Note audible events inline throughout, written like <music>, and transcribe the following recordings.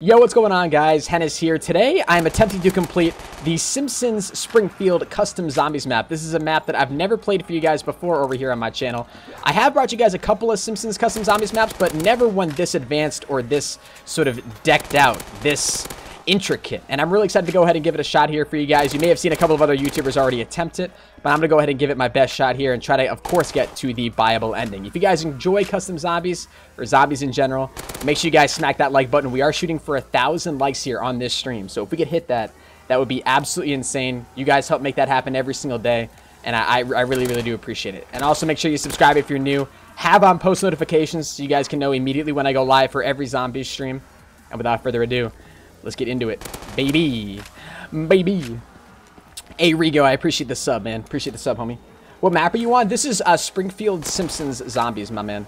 Yo, what's going on guys? Henis here. Today, I'm attempting to complete the Simpsons Springfield Custom Zombies map. This is a map that I've never played for you guys before over here on my channel. I have brought you guys a couple of Simpsons Custom Zombies maps, but never one this advanced or this sort of decked out, this intricate. And I'm really excited to go ahead and give it a shot here for you guys. You may have seen a couple of other YouTubers already attempt it, but I'm going to go ahead and give it my best shot here and try to, of course, get to the buyable ending. If you guys enjoy custom zombies or zombies in general, make sure you guys smack that like button. We are shooting for a thousand likes here on this stream. So if we could hit that, that would be absolutely insane. You guys help make that happen every single day. And I, I really, really do appreciate it. And also make sure you subscribe if you're new. Have on post notifications so you guys can know immediately when I go live for every zombie stream. And without further ado, Let's get into it. Baby. Baby. Hey, Rigo, I appreciate the sub, man. Appreciate the sub, homie. What map are you on? This is uh, Springfield Simpsons Zombies, my man.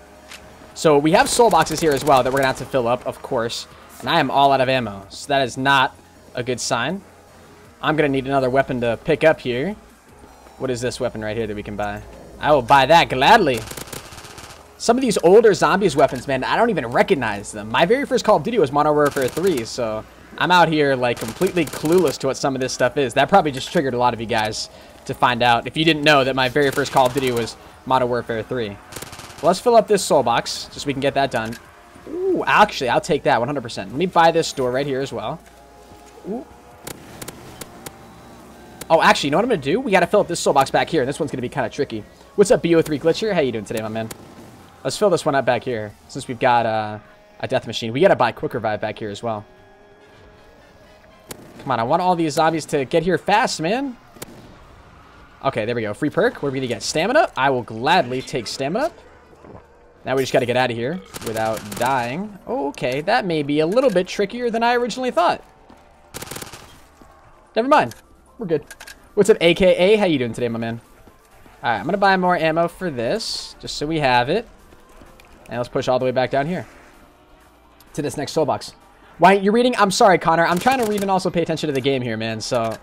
So we have soul boxes here as well that we're going to have to fill up, of course. And I am all out of ammo. So that is not a good sign. I'm going to need another weapon to pick up here. What is this weapon right here that we can buy? I will buy that gladly. Some of these older zombies weapons, man, I don't even recognize them. My very first Call of Duty was Modern Warfare 3, so I'm out here like completely clueless to what some of this stuff is. That probably just triggered a lot of you guys to find out if you didn't know that my very first Call of Duty was Modern Warfare 3. Well, let's fill up this soul box just so we can get that done. Ooh, actually, I'll take that 100%. Let me buy this door right here as well. Ooh. Oh, actually, you know what I'm going to do? We got to fill up this soul box back here, and this one's going to be kind of tricky. What's up, BO3 Glitcher? How you doing today, my man? Let's fill this one up back here, since we've got uh, a death machine. We got to buy quick revive back here as well. Come on, I want all these zombies to get here fast, man. Okay, there we go. Free perk. We're going to get? Stamina? I will gladly take stamina. Now we just got to get out of here without dying. Okay, that may be a little bit trickier than I originally thought. Never mind. We're good. What's up, AKA? How you doing today, my man? All right, I'm going to buy more ammo for this, just so we have it. And let's push all the way back down here. To this next soul box. Why, you're reading? I'm sorry, Connor. I'm trying to read and also pay attention to the game here, man. So,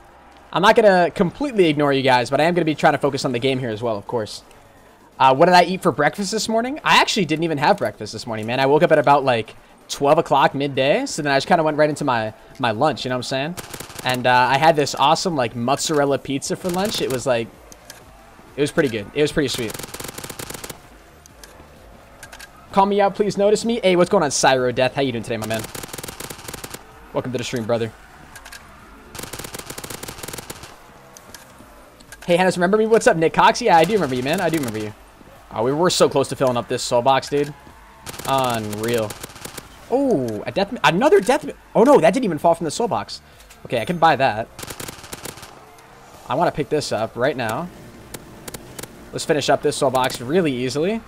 I'm not going to completely ignore you guys, but I am going to be trying to focus on the game here as well, of course. Uh, what did I eat for breakfast this morning? I actually didn't even have breakfast this morning, man. I woke up at about, like, 12 o'clock midday. So then I just kind of went right into my, my lunch, you know what I'm saying? And uh, I had this awesome, like, mozzarella pizza for lunch. It was, like, it was pretty good. It was pretty sweet. Call me out, please notice me. Hey, what's going on, Cyro Death? How you doing today, my man? Welcome to the stream, brother. Hey, Henis, remember me? What's up, Nick Cox? Yeah, I do remember you, man. I do remember you. Oh, we were so close to filling up this soul box, dude. Unreal. Oh, a death... Another death... Oh, no, that didn't even fall from the soul box. Okay, I can buy that. I want to pick this up right now. Let's finish up this soul box really easily.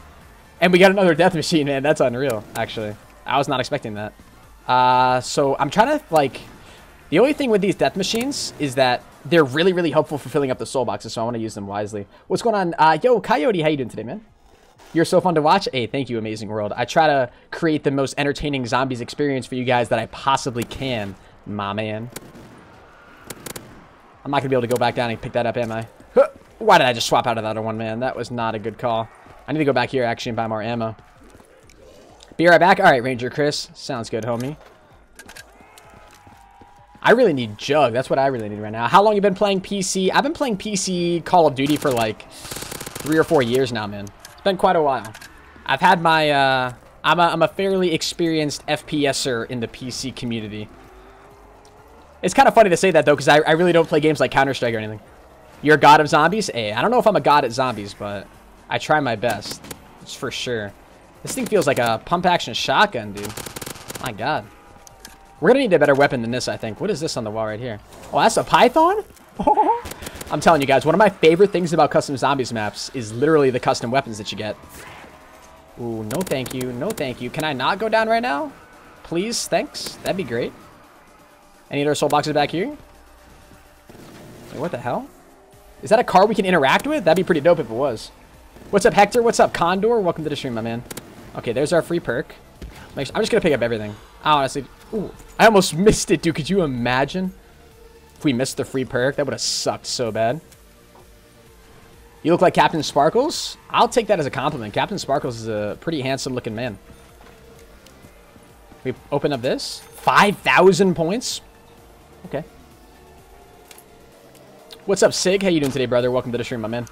And we got another death <laughs> machine, man. That's unreal, actually. I was not expecting that. Uh, so I'm trying to, like... The only thing with these death machines is that they're really, really helpful for filling up the soul boxes, so I want to use them wisely. What's going on? Uh, yo, Coyote, how you doing today, man? You're so fun to watch. Hey, thank you, Amazing World. I try to create the most entertaining zombies experience for you guys that I possibly can, my man. I'm not going to be able to go back down and pick that up, am I? Why did I just swap out of that one, man? That was not a good call. I need to go back here, actually, and buy more ammo. Be right back. All right, Ranger Chris. Sounds good, homie. I really need Jug. That's what I really need right now. How long you been playing PC? I've been playing PC Call of Duty for like three or four years now, man. It's been quite a while. I've had my, uh, I'm a, I'm a fairly experienced FPSer in the PC community. It's kind of funny to say that, though, because I, I really don't play games like Counter-Strike or anything. You're a god of zombies? Hey, I don't know if I'm a god at zombies, but I try my best. It's for sure. This thing feels like a pump-action shotgun, dude. My god. We're gonna need a better weapon than this, I think. What is this on the wall right here? Oh, that's a python? <laughs> I'm telling you guys, one of my favorite things about custom zombies maps is literally the custom weapons that you get. Ooh, no thank you. No thank you. Can I not go down right now? Please? Thanks. That'd be great. Any other soul boxes back here? Wait, what the hell? Is that a car we can interact with? That'd be pretty dope if it was. What's up, Hector? What's up, Condor? Welcome to the stream, my man. Okay, there's our free perk. I'm just going to pick up everything. Honestly, ooh, I almost <laughs> missed it, dude. Could you imagine if we missed the free perk? That would have sucked so bad. You look like Captain Sparkles? I'll take that as a compliment. Captain Sparkles is a pretty handsome looking man. We open up this. 5,000 points? Okay. What's up, Sig? How you doing today, brother? Welcome to the stream, my man.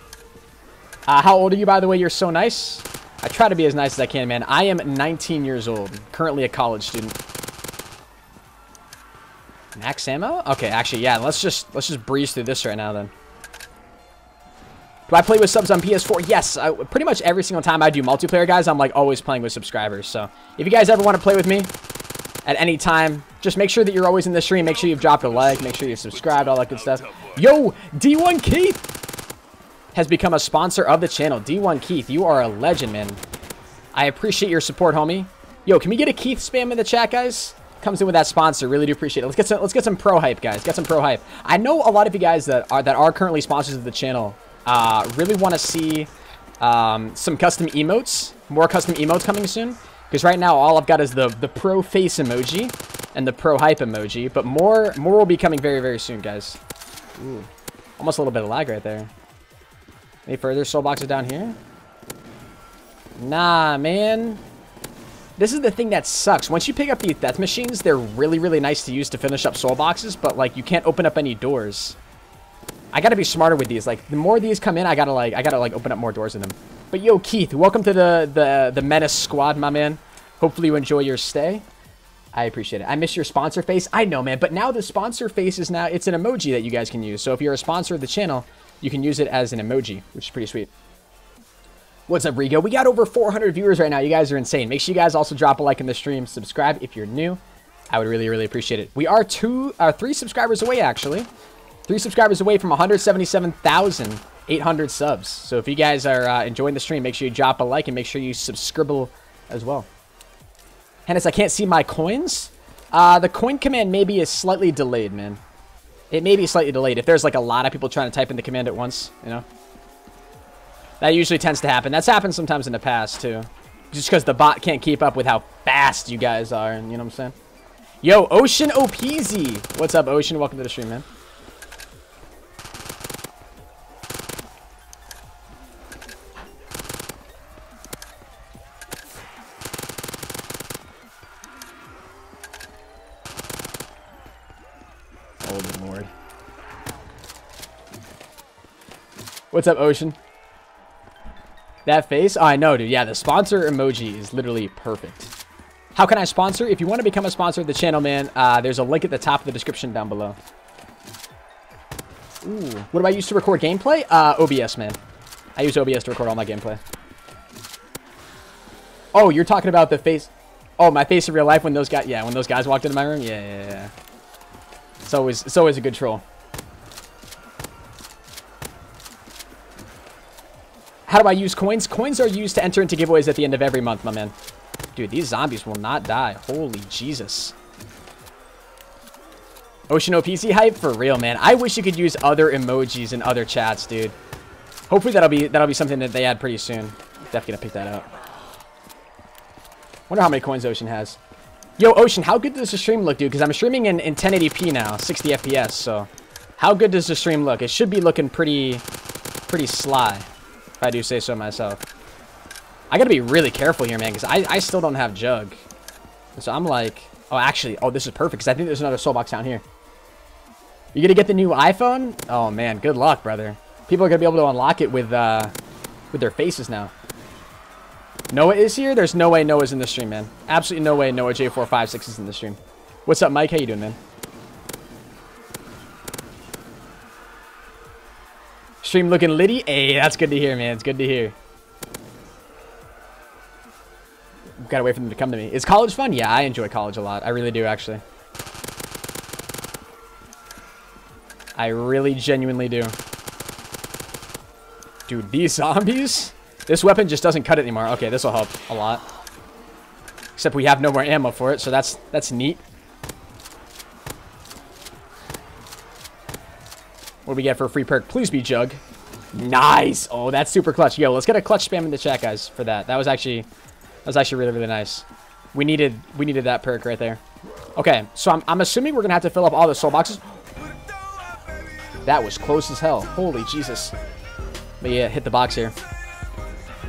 Uh, how old are you, by the way? You're so nice. I try to be as nice as I can, man. I am 19 years old. Currently a college student. Max ammo? Okay, actually, yeah. Let's just let's just breeze through this right now, then. Do I play with subs on PS4? Yes. I, pretty much every single time I do multiplayer, guys, I'm like always playing with subscribers. So if you guys ever want to play with me at any time, just make sure that you're always in the stream. Make sure you've dropped a like. Make sure you've subscribed, all that good stuff. Yo, D1 Keith has become a sponsor of the channel. D1 Keith, you are a legend, man. I appreciate your support, homie. Yo, can we get a Keith spam in the chat, guys? Comes in with that sponsor. Really do appreciate it. Let's get some. Let's get some pro hype, guys. Get some pro hype. I know a lot of you guys that are that are currently sponsors of the channel uh, really want to see um, some custom emotes, more custom emotes coming soon. Because right now, all I've got is the, the pro face emoji and the pro hype emoji. But more more will be coming very, very soon, guys. Ooh. Almost a little bit of lag right there. Any further soul boxes down here? Nah, man. This is the thing that sucks. Once you pick up these death machines, they're really, really nice to use to finish up soul boxes. But, like, you can't open up any doors. I gotta be smarter with these. Like, the more these come in, I gotta, like, I gotta, like, open up more doors in them. But, yo, Keith, welcome to the, the, the Menace squad, my man. Hopefully you enjoy your stay. I appreciate it. I miss your sponsor face. I know, man. But now the sponsor face is now, it's an emoji that you guys can use. So if you're a sponsor of the channel, you can use it as an emoji, which is pretty sweet. What's up, Rigo? We got over 400 viewers right now. You guys are insane. Make sure you guys also drop a like in the stream. Subscribe if you're new. I would really, really appreciate it. We are two, uh, three subscribers away, actually. Three subscribers away from 177,800 subs. So if you guys are uh, enjoying the stream, make sure you drop a like and make sure you subscribe as well. Henis, I can't see my coins. Uh, the coin command maybe is slightly delayed, man. It may be slightly delayed if there's like a lot of people trying to type in the command at once, you know? That usually tends to happen. That's happened sometimes in the past, too. Just because the bot can't keep up with how fast you guys are, and you know what I'm saying? Yo, Ocean OPZ. What's up, Ocean? Welcome to the stream, man. What's up, Ocean? That face? Oh, I know, dude. Yeah, the sponsor emoji is literally perfect. How can I sponsor? If you want to become a sponsor of the channel, man, uh, there's a link at the top of the description down below. Ooh. What do I use to record gameplay? Uh, OBS, man. I use OBS to record all my gameplay. Oh, you're talking about the face... Oh, my face in real life when those guys... Yeah, when those guys walked into my room? Yeah, yeah, yeah. It's always, it's always a good troll. How do I use coins? Coins are used to enter into giveaways at the end of every month, my man. Dude, these zombies will not die. Holy Jesus. Ocean OPC hype? For real, man. I wish you could use other emojis in other chats, dude. Hopefully that'll be that'll be something that they add pretty soon. Definitely gonna pick that up. Wonder how many coins Ocean has. Yo, Ocean, how good does the stream look, dude? Because I'm streaming in, in 1080p now, 60 FPS, so... How good does the stream look? It should be looking pretty... pretty sly. If I do say so myself. I gotta be really careful here, man, because I, I still don't have Jug. So I'm like... Oh, actually, oh, this is perfect, because I think there's another soul box down here. You gonna get the new iPhone? Oh, man, good luck, brother. People are gonna be able to unlock it with, uh, with their faces now. Noah is here? There's no way Noah's in the stream, man. Absolutely no way Noah J456 is in the stream. What's up, Mike? How you doing, man? Stream looking litty? Hey, that's good to hear, man. It's good to hear. Gotta wait for them to come to me. Is college fun? Yeah, I enjoy college a lot. I really do, actually. I really genuinely do. Dude, these zombies? This weapon just doesn't cut it anymore. Okay, this will help a lot. Except we have no more ammo for it, so that's that's neat. What do we get for a free perk? Please be Jug. Nice. Oh, that's super clutch. Yo, let's get a clutch spam in the chat, guys, for that. That was actually, that was actually really, really nice. We needed, we needed that perk right there. Okay, so I'm, I'm assuming we're gonna have to fill up all the soul boxes. That was close as hell. Holy Jesus. But yeah, hit the box here.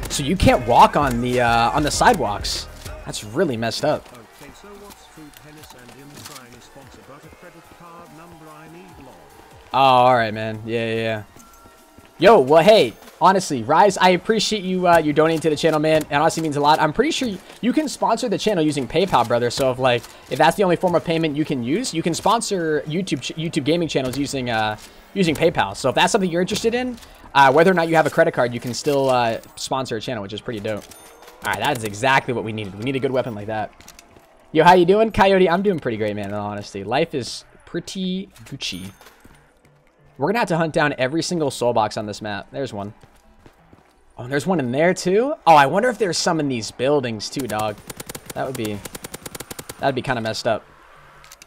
So you can't walk on the uh, on the sidewalks. That's really messed up. Oh, all right, man. Yeah, yeah, yeah. Yo, well, hey, honestly, Rise, I appreciate you uh, you donating to the channel, man. It honestly means a lot. I'm pretty sure you, can sponsor the channel using PayPal, brother. So if like if that's the only form of payment you can use, you can sponsor YouTube YouTube gaming channels using uh, using PayPal. So if that's something you're interested in, uh, whether or not you have a credit card, you can still uh, sponsor a channel, which is pretty dope. All right, that is exactly what we needed. We need a good weapon like that. Yo, how you doing, Coyote? I'm doing pretty great, man. In all honesty, life is pretty Gucci. We're gonna have to hunt down every single soul box on this map. There's one. Oh, there's one in there too? Oh, I wonder if there's some in these buildings too, dog. That would be... That'd be kind of messed up.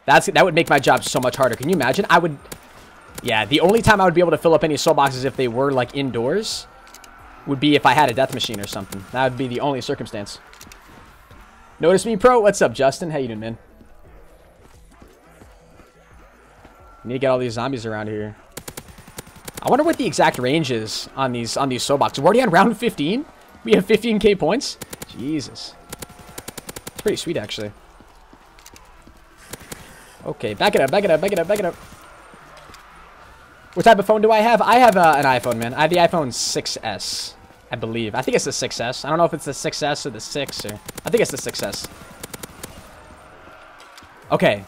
That's That would make my job so much harder. Can you imagine? I would... Yeah, the only time I would be able to fill up any soul boxes if they were, like, indoors would be if I had a death machine or something. That would be the only circumstance. Notice me, pro? What's up, Justin? How you doing, man? Need to get all these zombies around here. I wonder what the exact range is on these on these soul. We're already on round 15. We have 15k points. Jesus, it's pretty sweet actually. Okay, back it up, back it up, back it up, back it up. What type of phone do I have? I have uh, an iPhone, man. I have the iPhone 6s, I believe. I think it's the 6s. I don't know if it's the 6s or the 6 or I think it's the 6s. Okay,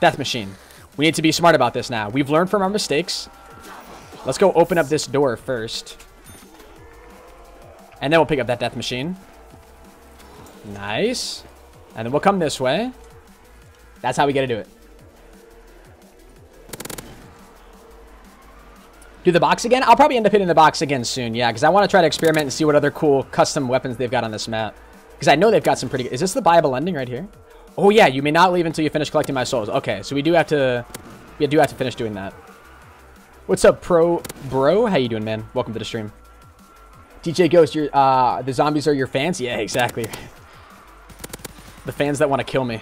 death machine. We need to be smart about this now. We've learned from our mistakes. Let's go open up this door first. And then we'll pick up that death machine. Nice. And then we'll come this way. That's how we gotta do it. Do the box again? I'll probably end up hitting the box again soon, yeah, because I want to try to experiment and see what other cool custom weapons they've got on this map. Because I know they've got some pretty good... Is this the buyable ending right here? Oh, yeah, you may not leave until you finish collecting my souls. Okay, so we do have to... We do have to finish doing that. What's up, pro bro? How you doing, man? Welcome to the stream. DJ Ghost, you're, uh, the zombies are your fans? Yeah, <laughs> exactly. the fans that want to kill me.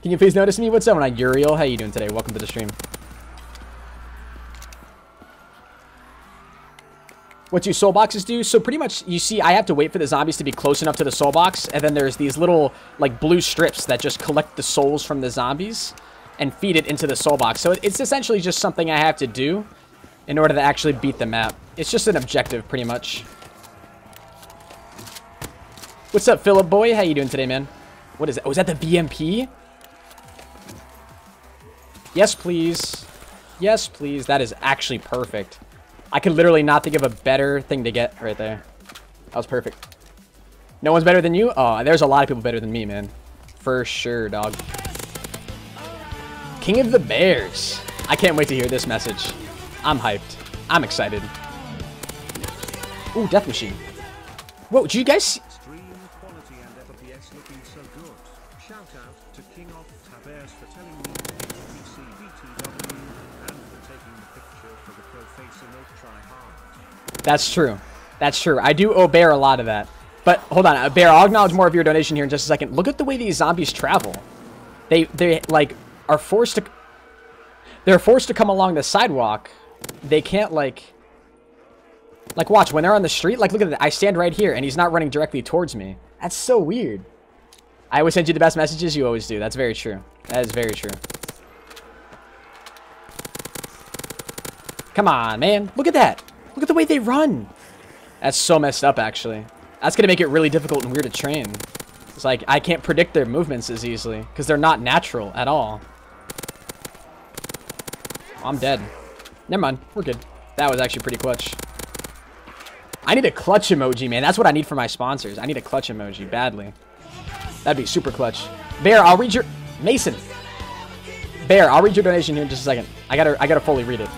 Can you please notice me? What's up, on Uriel? How you doing today? Welcome to the stream. What do soul boxes do? So pretty much, you see, I have to wait for the zombies to be close enough to the soul box, and then there's these little, like, blue strips that just collect the souls from the zombies and feed it into the soul box. So it's essentially just something I have to do in order to actually beat the map. It's just an objective, pretty much. What's up, Philip boy? How you doing today, man? What is it? Oh, is that the BMP? Yes, please. Yes, please. That is actually perfect. I could literally not think of a better thing to get right there. That was perfect. No one's better than you? Oh, there's a lot of people better than me, man. For sure, dog. King of the Bears. I can't wait to hear this message. I'm hyped. I'm excited. Ooh, Death Machine. Whoa, did you guys... Hard. That's true. That's true. I do owe Bear a lot of that. But hold on, uh, Bear, I'll acknowledge more of your donation here in just a second. Look at the way these zombies travel. They, they like, are forced to... They're forced to come along the sidewalk. They can't, like... Like, watch, when they're on the street, like, look at that. I stand right here, and he's not running directly towards me. That's so weird. I always send you the best messages. You always do. That's very true. That is very true. Come on, man. Look at that. Look at the way they run. That's so messed up, actually. That's going to make it really difficult and weird to train. It's like, I can't predict their movements as easily, because they're not natural at all. I'm dead. Never mind. We're good. That was actually pretty clutch. I need a clutch emoji, man. That's what I need for my sponsors. I need a clutch emoji badly. That'd be super clutch. Bear, I'll read your... Mason. Bear, I'll read your donation here in just a second. I gotta, I gotta fully read it.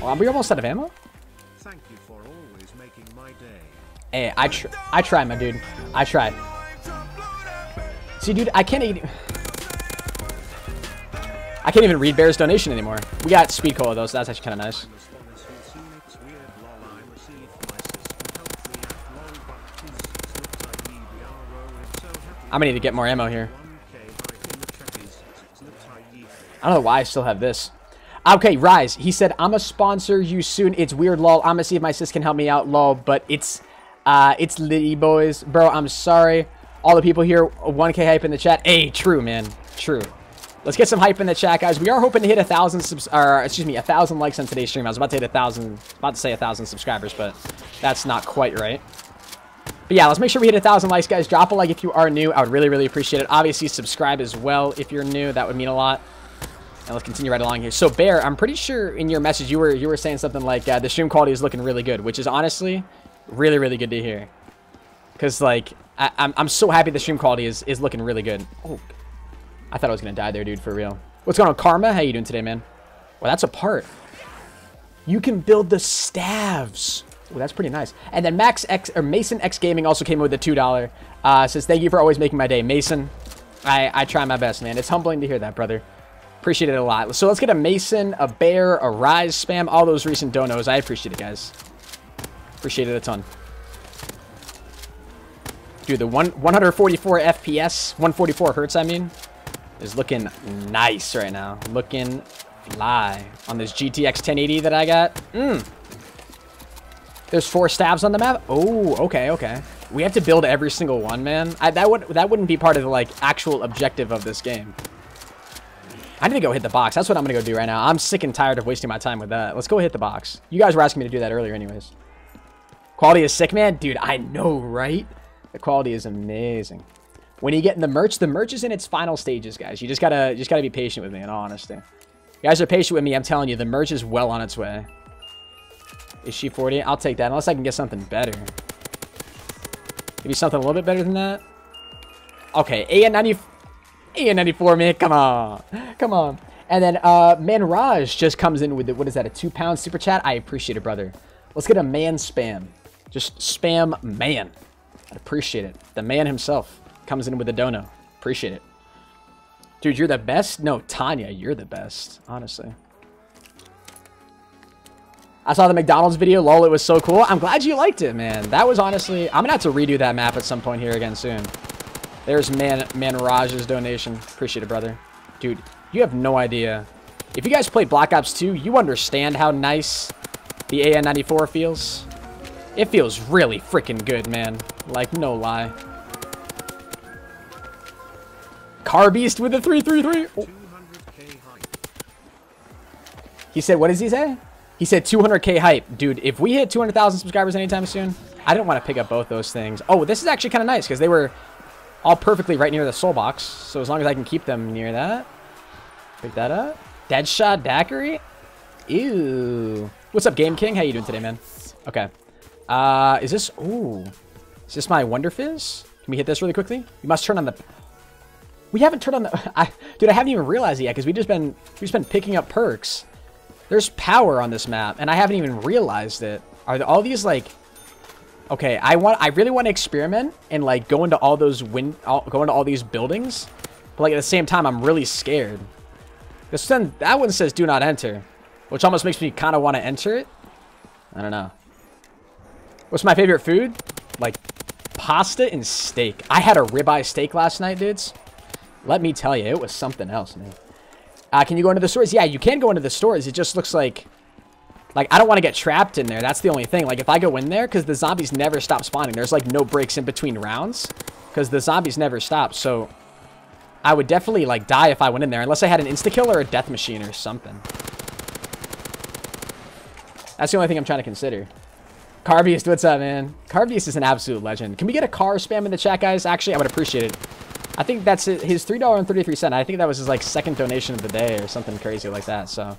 Oh, are we almost out of ammo? Thank you for always making my day. Hey, I, tr I try, my dude. I try. See, dude, I can't even... I can't even read Bear's donation anymore. We got speed cola, though, so that's actually kind of nice. I'm gonna need to get more ammo here. 1k by in the chappies slipped ID I don't know why I still have this. Okay, Rise. He said, I'm a sponsor you soon. It's weird, lol. I'm gonna see if my sis can help me out, lol. But it's, uh, it's Liddy boys. Bro, I'm sorry. All the people here, 1K hype in the chat. Hey, true, man. True. Let's get some hype in the chat, guys. We are hoping to hit a thousand subs, or excuse me, a thousand likes on today's stream. I was about to hit a thousand, about to say a thousand subscribers, but that's not quite right. But yeah, let's make sure we hit a thousand likes, guys. Drop a like if you are new. I would really, really appreciate it. Obviously, subscribe as well if you're new. That would mean a lot. And let's continue right along here. So, Bear, I'm pretty sure in your message you were you were saying something like uh, the stream quality is looking really good, which is honestly really, really good to hear. Because like I, am I'm, I'm so happy the stream quality is is looking really good. Oh, I thought I was going to die there, dude, for real. What's going on, Karma? How you doing today, man? Well, that's a part. You can build the staves. Oh, that's pretty nice. And then Max X or Mason X Gaming also came with a two dollar. Uh, says thank you for always making my day, Mason. I I try my best, man. It's humbling to hear that, brother. Appreciate it a lot. So let's get a Mason, a Bear, a Rise spam, all those recent donos. I appreciate it, guys. Appreciate it a ton. Dude, the one 144 FPS, 144 hertz, I mean, is looking nice right now. Looking fly on this GTX 1080 that I got. Mm. There's four staffs on the map. Oh, okay, okay. We have to build every single one, man. I, that would that wouldn't be part of the like actual objective of this game. I need to go hit the box. That's what I'm gonna go do right now. I'm sick and tired of wasting my time with that. Let's go hit the box. You guys were asking me to do that earlier, anyways. Quality is sick, man. Dude, I know, right? The quality is amazing. When you get in the merch, the merch is in its final stages, guys. You just gotta just gotta be patient with me, in all honesty. You guys are patient with me, I'm telling you, the merch is well on its way. Is she 40? I'll take that, unless I can get something better. Maybe something a little bit better than that? Okay, AN90... AN94, man, come on. Come on. And then, uh, Manraj just comes in with, the, what is that, a two-pound super chat? I appreciate it, brother. Let's get a man spam. Just spam man. I'd appreciate it. The man himself comes in with a dono. Appreciate it. Dude, you're the best? No, Tanya, you're the best, honestly. I saw the McDonald's video. Lol, it was so cool. I'm glad you liked it, man. That was honestly... I'm going to have to redo that map at some point here again soon. There's Man Manraj's donation. Appreciate it, brother. Dude, you have no idea. If you guys played Black Ops 2, you understand how nice the AN-94 feels. It feels really freaking good, man. Like, no lie. Car Beast with a 333. Oh. He said, what does he say? He said 200k hype. Dude, if we hit 200,000 subscribers anytime soon, I didn't want to pick up both those things. Oh, this is actually kind of nice because they were all perfectly right near the soul box. So as long as I can keep them near that. Pick that up. Deadshot Daiquiri. Ew. What's up, Game King? How you doing today, man? Okay. Uh, is this... Ooh. Is this my Wonder Fizz? Can we hit this really quickly? You must turn on the... We haven't turned on the... <laughs> I, dude, I haven't even realized it yet because we just been we've just been picking up perks. There's power on this map, and I haven't even realized it. Are all these like... Okay, I want. I really want to experiment and like go into all those wind, all, go into all these buildings, but like at the same time, I'm really scared. This one, that one says "Do not enter," which almost makes me kind of want to enter it. I don't know. What's my favorite food? Like pasta and steak. I had a ribeye steak last night, dudes. Let me tell you, it was something else, man. Uh, can you go into the stores? Yeah, you can go into the stores. It just looks like... Like, I don't want to get trapped in there. That's the only thing. Like, if I go in there, because the zombies never stop spawning. There's, like, no breaks in between rounds. Because the zombies never stop. So, I would definitely, like, die if I went in there. Unless I had an insta-kill or a death machine or something. That's the only thing I'm trying to consider. Carbeast, what's up, man? Carbeast is an absolute legend. Can we get a car spam in the chat, guys? Actually, I would appreciate it. I think that's his $3.33. I think that was his like second donation of the day or something crazy like that. So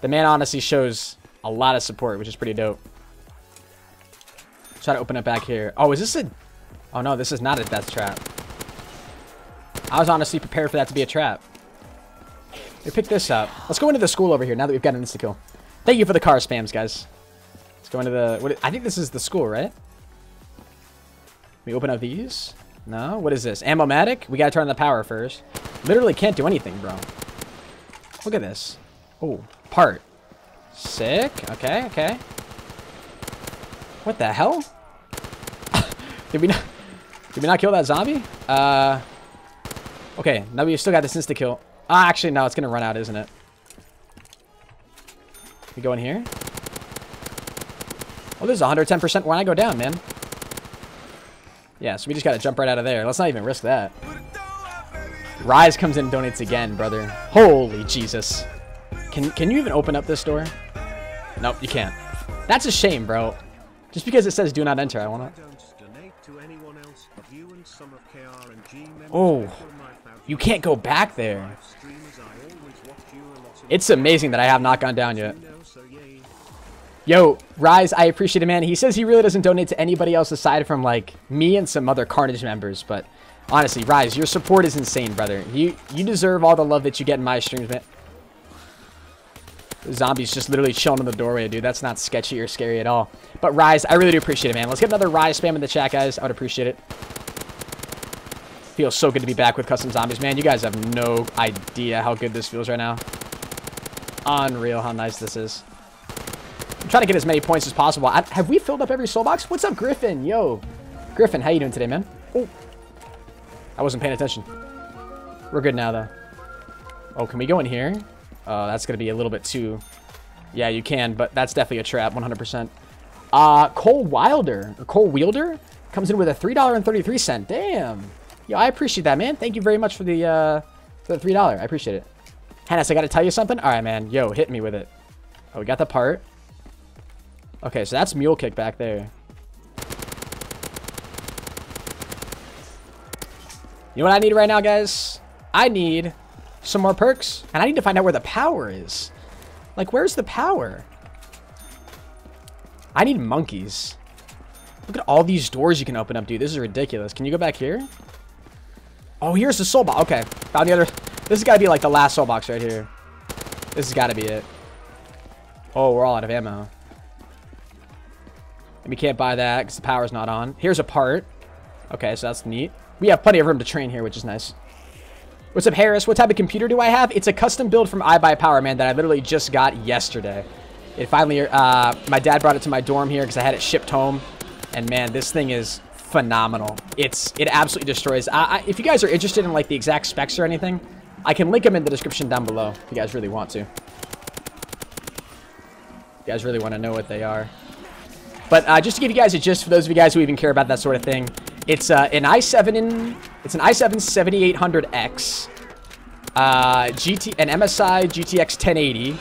the man honestly shows a lot of support, which is pretty dope. Try to open it back here. Oh, is this a... Oh, no, this is not a death trap. I was honestly prepared for that to be a trap. We pick this up. Let's go into the school over here now that we've got an insta-kill. Thank you for the car spams, guys. Let's go into the... What, I think this is the school, right? We open up these. No? What is this? Ammo-matic? We gotta turn on the power first. Literally can't do anything, bro. Look at this. Oh, part. Sick. Okay, okay. What the hell? <laughs> did we not... Did we not kill that zombie? Uh... Okay, now we still got this insta-kill. Ah, actually, no, it's gonna run out, isn't it? We go in here? Oh, this is 110% when I go down, man. Yeah, so we just got to jump right out of there. Let's not even risk that. Rise comes in and donates again, brother. Holy Jesus. Can, can you even open up this door? Nope, you can't. That's a shame, bro. Just because it says do not enter, I want to... Don't donate to anyone else but you and some of KR and G members Oh, will knife out You can't go back there. live streamers. I always watch you a lot of It's amazing that I have not gone down yet. Yo, Rise, I appreciate it, man. He says he really doesn't donate to anybody else aside from, like, me and some other KARNAGE members. But, honestly, Rise, your support is insane, brother. You you deserve all the love that you get in my streams, man. The zombie's just literally chilling in the doorway, dude. That's not sketchy or scary at all. But, Rise, I really do appreciate it, man. Let's get another Rise spam in the chat, guys. I would appreciate it. Feels so good to be back with Custom Zombies, man. You guys have no idea how good this feels right now. Unreal how nice this is. Trying to get as many points as possible. I, have we filled up every soul box? What's up, Griffin? Yo. Griffin, how you doing today, man? Oh. I wasn't paying attention. We're good now, though. Oh, can we go in here? Uh, that's going to be a little bit too... Yeah, you can, but that's definitely a trap, 100%. Uh, Cole Wilder, or Cole Wielder, comes in with a $3.33. Damn. Yo, I appreciate that, man. Thank you very much for the, uh, for the $3. I appreciate it. Henis, I got to tell you something? All right, man. Yo, hit me with it. Oh, we got the part. Okay, so that's mule kick back there. You know what I need right now, guys? I need some more perks, and I need to find out where the power is. Like, where's the power? I need monkeys. Look at all these doors you can open up, dude. This is ridiculous. Can you go back here? Oh, here's the soul box. Okay, found the other. This has got to be like the last soul box right here. This has got to be it. Oh, we're all out of ammo. And we can't buy that because the power's not on. Here's a part. Okay, so that's neat. We have plenty of room to train here, which is nice. What's up, Harris? What type of computer do I have? It's a custom build from iBuyPower, man, that I literally just got yesterday. It finally, uh, my dad brought it to my dorm here because I had it shipped home. And man, this thing is phenomenal. It's It absolutely destroys. I, I, if you guys are interested in like the exact specs or anything, I can link them in the description down below if you guys really want to. If you guys really want to know what they are. But uh, just to give you guys a gist, for those of you guys who even care about that sort of thing, it's uh, an i7 in it's an i7 7800X, uh, GT an MSI GTX 1080,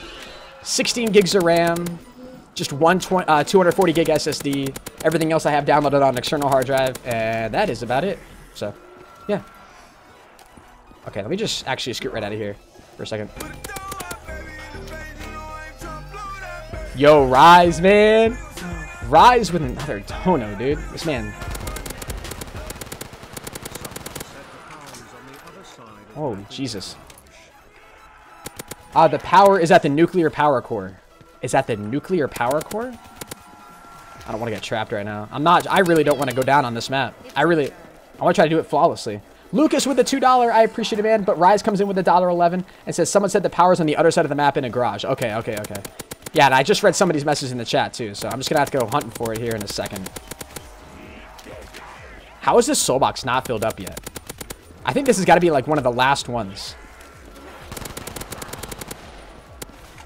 16 gigs of RAM, just one uh, 240 gig SSD. Everything else I have downloaded on an external hard drive, and that is about it. So, yeah. Okay, let me just actually scoot right out of here for a second. Yo, Rise, man. Rise with another dono, dude. This man. Oh, Jesus. Uh, the power is at the nuclear power core. Is that the nuclear power core? I don't want to get trapped right now. I'm not. I really don't want to go down on this map. I really. I want to try to do it flawlessly. Lucas with the $2. I appreciate it, man. But Rise comes in with the $1.11 and says, someone said the power's on the other side of the map in a garage. Okay, okay, okay. Yeah, and I just read somebody's message in the chat, too. So I'm just to have to go hunting for it here in a second. How is this soul box not filled up yet? I think this has got to be like one of the last ones.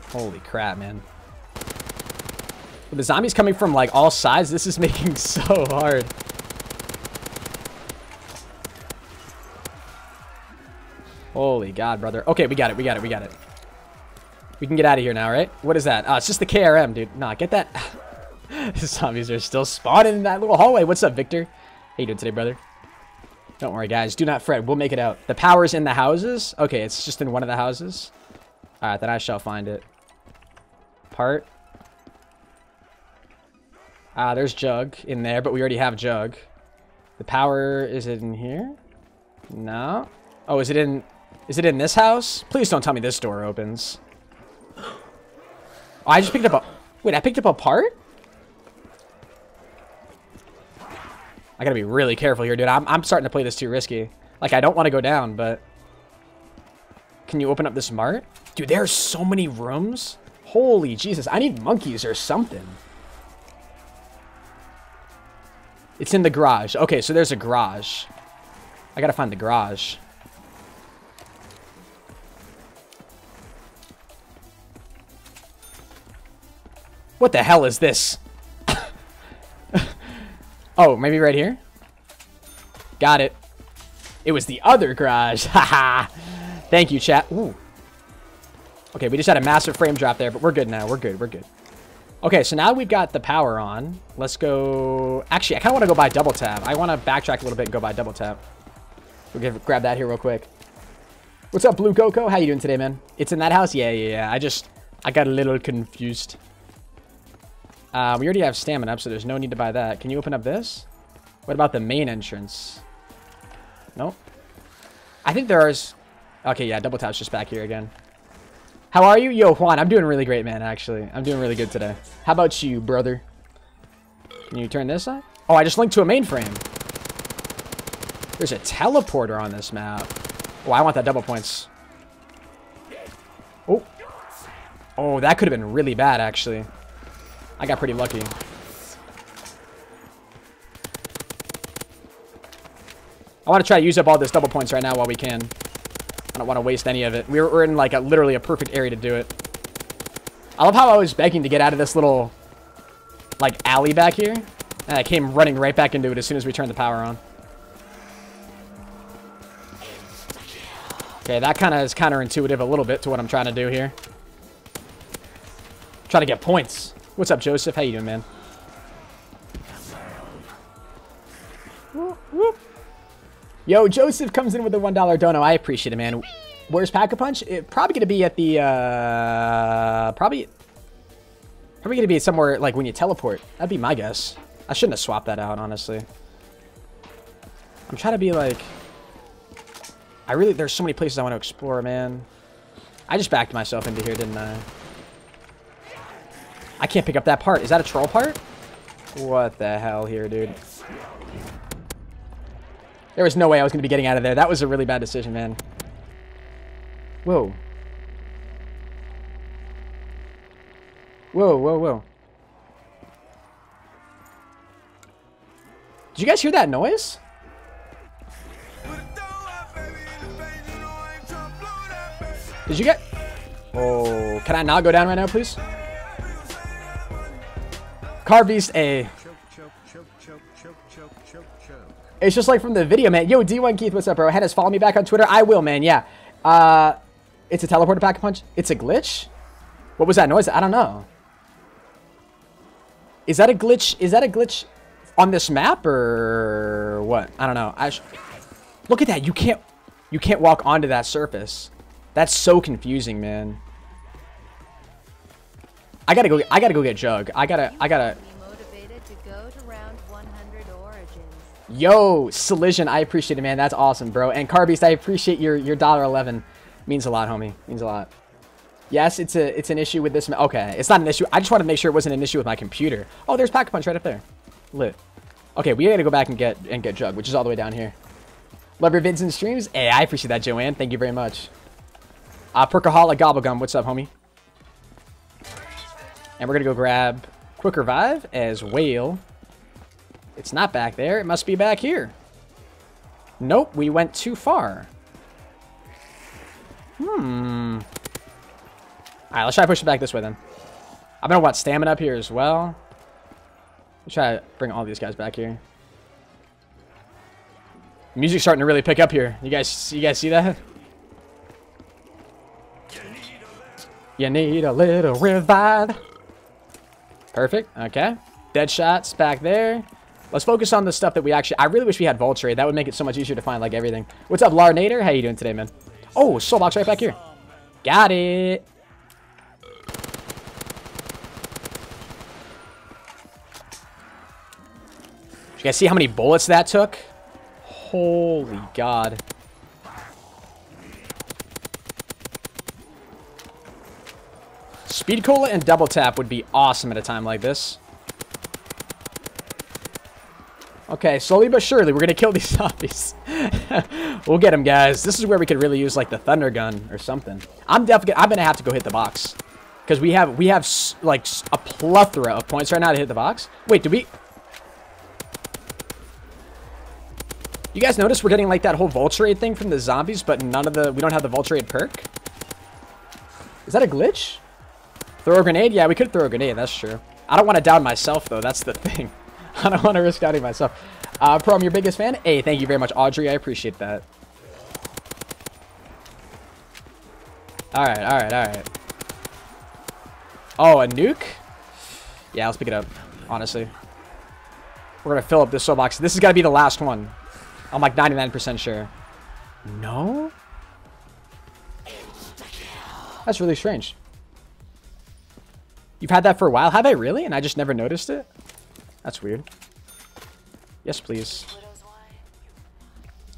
Holy crap, man. With the zombies coming from like all sides, this is <laughs> making so hard. Holy God, brother. Okay, we got it. We got it. We got it. We can get out of here now, right? What is that? Oh, it's just the KRM, dude. Nah, get that. <laughs> zombies are still spawning in that little hallway. What's up, Victor? How you doing today, brother? Don't worry, guys. Do not fret. We'll make it out. The power's in the houses? Okay, it's just in one of the houses. Alright, then I shall find it. Part. Ah, there's Jug in there, but we already have Jug. The power, is it in here? No. Oh, is it in... Is it in this house? Please don't tell me this door opens. Oh, I just picked up a... Wait, I picked up a part? I gotta be really careful here, dude. I'm, I'm starting to play this too risky. Like, I don't want to go down, but... Can you open up this mart? Dude, there's so many rooms. Holy Jesus. I need monkeys or something. It's in the garage. Okay, so there's a garage. I gotta find the garage. What the hell is this? <coughs> oh, maybe right here? Got it. It was the other garage. <laughs> Haha. Thank you, chat. Ooh. Okay, we just had a massive frame drop there, but we're good now. We're good. We're good. Okay, so now we've got the power on. Let's go... Actually, I kind of want to go by double tap. I want to backtrack a little bit and go by double tap. We'll give, grab that here real quick. What's up, Blue Coco? How you doing today, man? It's in that house? Yeah, yeah, yeah. I just... I got a little confused. Uh, we already have stamina up, so there's no need to buy that. Can you open up this? What about the main entrance? Nope. I think there's... Okay, yeah, double tap's just back here again. How are you? Yo, Juan, I'm doing really great, man, actually. I'm doing really good today. How about you, brother? Can you turn this on? Oh, I just linked to a mainframe. There's a teleporter on this map. Oh, I want that double points. Oh. Oh, that could have been really bad, actually. I got pretty lucky. I want to try to use up all this double points right now while we can. I don't want to waste any of it. We're, we're in like a literally a perfect area to do it. I love how I was begging to get out of this little like alley back here. And I came running right back into it as soon as we turned the power on. Okay, that kind of is counterintuitive a little bit to what I'm trying to do here. Try to get points. What's up, Joseph? How you doing, man? Yo, Joseph comes in with a $1 dono. I appreciate it, man. Where's Pack-a-Punch? Probably going to be at the, uh, probably, probably going to be somewhere, like, when you teleport. That'd be my guess. I shouldn't have swapped that out, honestly. I'm trying to be, like, I really, there's so many places I want to explore, man. I just backed myself into here, didn't I? I can't pick up that part. Is that a troll part? What the hell here, dude? There was no way I was going to be getting out of there. That was a really bad decision, man. Whoa. Whoa, whoa, whoa. Did you guys hear that noise? Did you get... Oh, can I not go down right now, please? Car Beast A. It's just like from the video, man. Yo, D1 Keith, what's up, bro? Henis, follow me back on Twitter. I will, man. Yeah. Uh, it's a teleporter pack punch. It's a glitch. What was that noise? I don't know. Is that a glitch? Is that a glitch on this map or what? I don't know. I look at that. You can't. You can't walk onto that surface. That's so confusing, man. I gotta go. I gotta go get Jug. I gotta. I gotta. Be motivated to go to round 100 Yo, Solution, I appreciate it, man. That's awesome, bro. And Carbeast, I appreciate your your dollar eleven. Means a lot, homie. Means a lot. Yes, it's a it's an issue with this. Okay, it's not an issue. I just want to make sure it wasn't an issue with my computer. Oh, there's Pack a Punch right up there. Lit. Okay, we gotta go back and get and get Jug, which is all the way down here. Love your vids and streams. Hey, I appreciate that, Joanne. Thank you very much. Uh, Perkaholic Gobblegum, what's up, homie? And we're gonna go grab Quick Revive as Whale. It's not back there. It must be back here. Nope, we went too far. Hmm. Alright, let's try to push it back this way then. I'm gonna want stamina up here as well. Let's try to bring all these guys back here. Music's starting to really pick up here. You guys, you guys see that? You need a little revive. Perfect. Okay. Dead shots back there. Let's focus on the stuff that we actually... I really wish we had Vulture. That would make it so much easier to find, like, everything. What's up, Larnator? How you doing today, man? Oh, soul box right back here. Got it. You guys see how many bullets that took? Holy God. Speed Cola and Double Tap would be awesome at a time like this. Okay, slowly but surely, we're gonna kill these <laughs> zombies. <laughs> we'll get them, guys. This is where we could really use like the thunder gun or something. I'm definitely. I'm gonna have to go hit the box because we have we have like a plethora of points right now to hit the box. Wait, do we? You guys notice we're getting like that whole Vulture thing from the zombies, but none of the we don't have the Vulture perk. Is that a glitch? Throw a grenade? Yeah, we could throw a grenade. That's true. I don't want to down myself though. That's the <laughs> thing. I don't want to risk downing myself. Uh, Pro, I'm your biggest fan. Hey, thank you very much, Audrey. I appreciate that. All right, all right, all right. Oh, a nuke? Yeah, let's pick it up, honestly. We're going to fill up this soul box. This is got to be the last one. I'm like 99% sure. No? That's really strange. You've had that for a while? Have I really? And I just never noticed it? That's weird. Yes, please.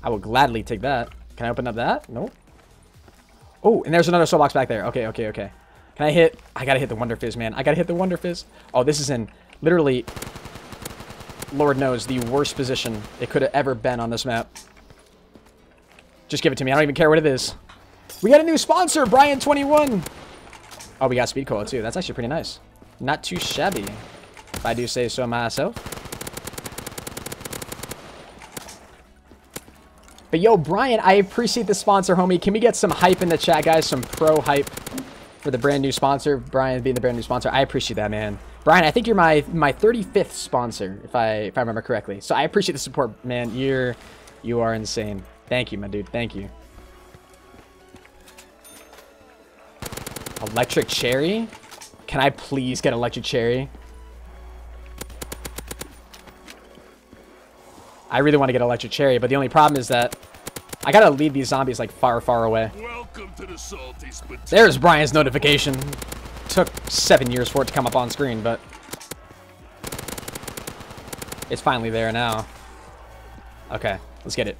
I will gladly take that. Can I open up that? Nope. Oh, and there's another soul box back there. Okay, okay, okay. Can I hit? I gotta hit the Wonder Fizz, man. I gotta hit the Wonder Fizz. Oh, this is in literally, Lord knows, the worst position it could have ever been on this map. Just give it to me. I don't even care what it is. We got a new sponsor, Brian21. Oh, we got Speed Cola, too. That's actually pretty nice. Not too shabby, if I do say so myself. But yo, Brian, I appreciate the sponsor, homie. Can we get some hype in the chat, guys? Some pro hype for the brand new sponsor. Brian being the brand new sponsor. I appreciate that, man. Brian, I think you're my my 35th sponsor, if I if I remember correctly. So I appreciate the support, man. You're you are insane. Thank you, my dude. Thank you. Electric cherry? Can I please get electric cherry? I really want to get electric cherry, but the only problem is that I gotta leave these zombies like far, far away. Welcome to the salty. There's Brian's notification. Took seven years for it to come up on screen, but it's finally there now. Okay, let's get it.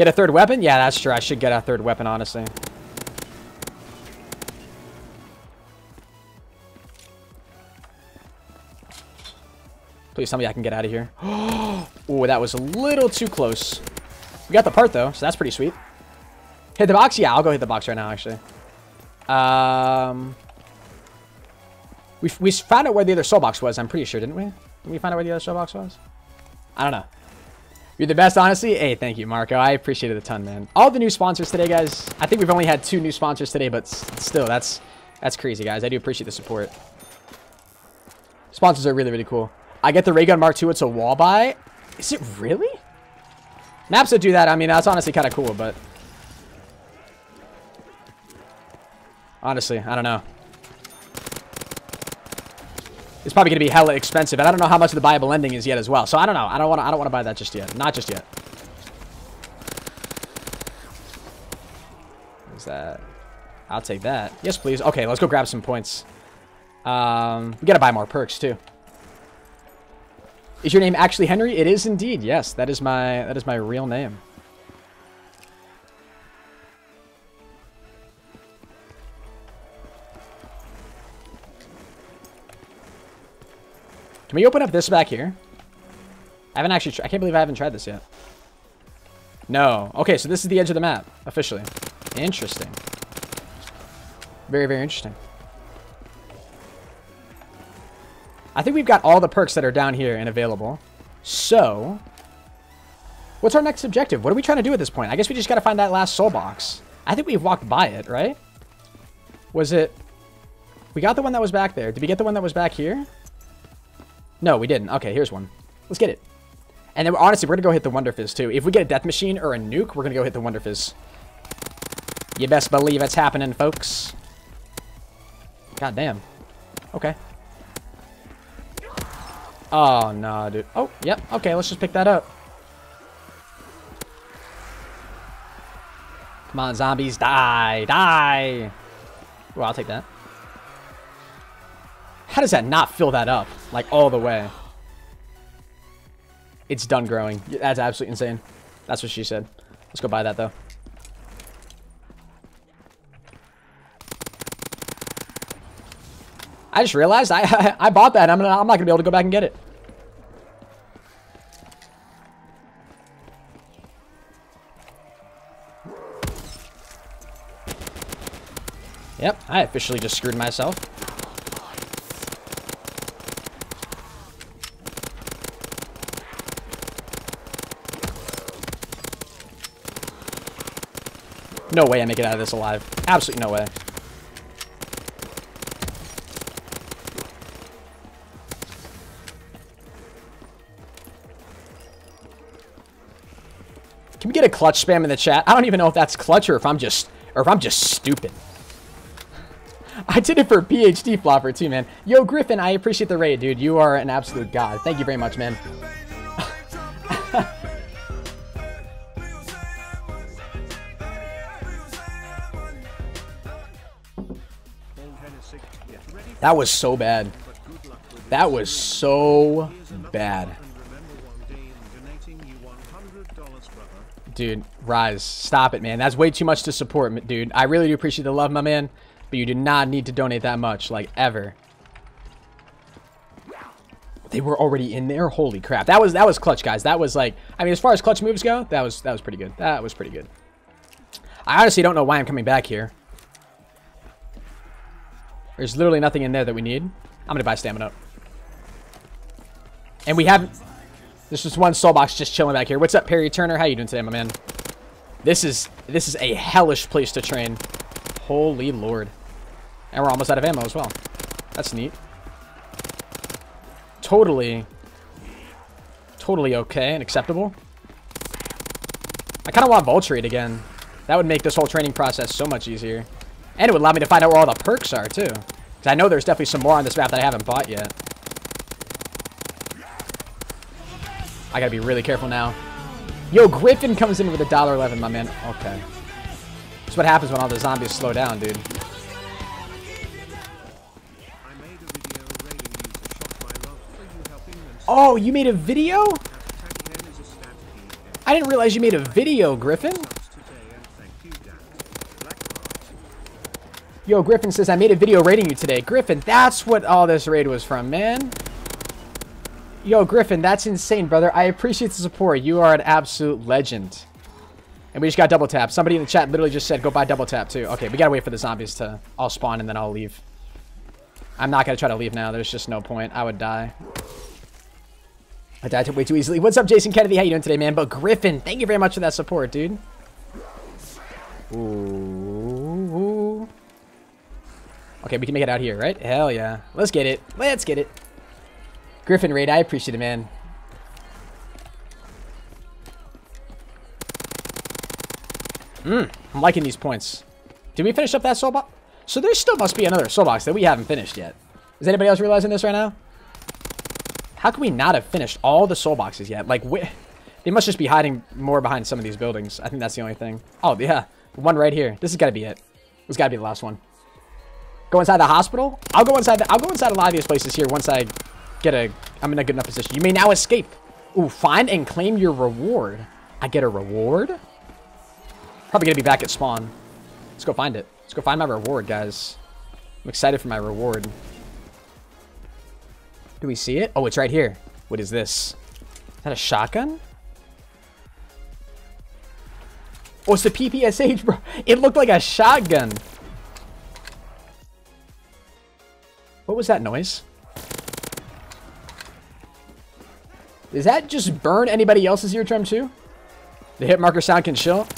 Get a third weapon? Yeah, that's true. I should get a third weapon, honestly. Please tell me I can get out of here. <gasps> Oh, that was a little too close. We got the part, though, so that's pretty sweet. Hit the box? Yeah, I'll go hit the box right now, actually. Um, we, we found out where the other soul box was, I'm pretty sure, didn't we? Did we find out where the other soul box was? I don't know. You're the best, honestly. Hey, thank you, Marco. I appreciate it a ton, man. All the new sponsors today, guys. I think we've only had two new sponsors today, but still, that's that's crazy, guys. I do appreciate the support. Sponsors are really, really cool. I get the Ray Gun Mark II. It's a wall buy. Is it really? Maps that do that, I mean, that's honestly kind of cool, but... Honestly, I don't know. It's probably gonna be hella expensive, and I don't know how much the buyable ending is yet as well. So I don't know. I don't want to. I don't want to buy that just yet. Not just yet. Is that? I'll take that. Yes, please. Okay, let's go grab some points. Um, we gotta buy more perks too. Is your name actually Henry? It is indeed. Yes, that is my that is my real name. Can we open up this back here? I haven't actually, I can't believe I haven't tried this yet. No. Okay, so this is the edge of the map, officially. Interesting. Very, very interesting. I think we've got all the perks that are down here and available. So, what's our next objective? What are we trying to do at this point? I guess we just got to find that last soul box. I think we've walked by it, right? Was it... We got the one that was back there. Did we get the one that was back here? No, we didn't. Okay, here's one. Let's get it. And then, honestly, we're going to go hit the Wonder Fizz, too. If we get a Death Machine or a Nuke, we're going to go hit the Wonder Fizz. You best believe it's happening, folks. God damn. Okay. Oh, no, dude. Oh, yep. Okay, let's just pick that up. Come on, zombies. Die. Die. Well, I'll take that. How does that not fill that up? Like, all the way. It's done growing. That's absolutely insane. That's what she said. Let's go buy that, though. I just realized I <laughs> I, bought that. I'm gonna, I'm not gonna be able to go back and get it. Yep, I officially just screwed myself. No way I make it out of this alive. Absolutely no way. Can we get a clutch spam in the chat? I don't even know if that's clutch or if I'm just or if I'm just stupid. I did it for PhD Flopper too, man. Yo, Griffin, I appreciate the raid, dude. You are an absolute god. Thank you very much, man. That was so bad. That was so bad. one, And remember one day in donating you $100, brother. Dude, Rise, stop it, man. That's way too much to support, dude. I really do appreciate the love, my man. But you do not need to donate that much, like, ever. They were already in there? Holy crap. That was that was clutch, guys. That was like, I mean, as far as clutch moves go, that was that was pretty good. That was pretty good. I honestly don't know why I'm coming back here. There's literally nothing in there that we need. I'm gonna buy stamina up. And we haven't there's just one soul box just chilling back here. What's up, Perry Turner? How you doing today, my man? This is this is a hellish place to train. Holy lord. And we're almost out of ammo as well. That's neat. Totally, totally okay and acceptable. I kind of want Vulture Aid again. That would make this whole training process so much easier. And it would allow me to find out where all the perks are, too. Because I know there's definitely some more on this map that I haven't bought yet. I gotta be really careful now. Yo, Griffin comes in with a dollar eleven, my man. Okay. That's what happens when all the zombies slow down, dude. Oh, you made a video? I didn't realize you made a video, Griffin. today and thank you, Dan. Blackheart. Yo, Griffin says, I made a video rating you today. Griffin, that's what all this raid was from, man. Yo, Griffin, that's insane, brother. I appreciate the support. You are an absolute legend. And we just got double tap. Somebody in the chat literally just said, go buy double tap, too. Okay, we gotta wait for the zombies to all spawn, and then I'll leave. I'm not gonna try to leave now. There's just no point. I would die. I died way too easily. What's up, Jason Kennedy? How you doing today, man? But Griffin, thank you very much for that support, dude. Ooh. Okay, we can make it out here, right? Hell yeah. Let's get it. Let's get it. Griffin raid, I appreciate it, man. Mmm, I'm liking these points. Did we finish up that soul box? So there still must be another soul box that we haven't finished yet. Is anybody else realizing this right now? How can we not have finished all the soul boxes yet? Like, they must just be hiding more behind some of these buildings. I think that's the only thing. Oh, yeah. One right here. This has got to be it. Has got to be the last one. Go inside the hospital? I'll go inside the, I'll go inside a lot of these places here once I get a I'm in a good enough position. You may now escape. Ooh, find and claim your reward. I get a reward? Probably gonna be back at spawn. Let's go find it. Let's go find my reward, guys. I'm excited for my reward. Do we see it? Oh, it's right here. What is this? Is that a shotgun? Oh, it's the PPSH, bro. It looked like a shotgun. What was that noise? Does that just burn anybody else's eardrum too? The hit marker sound can chill.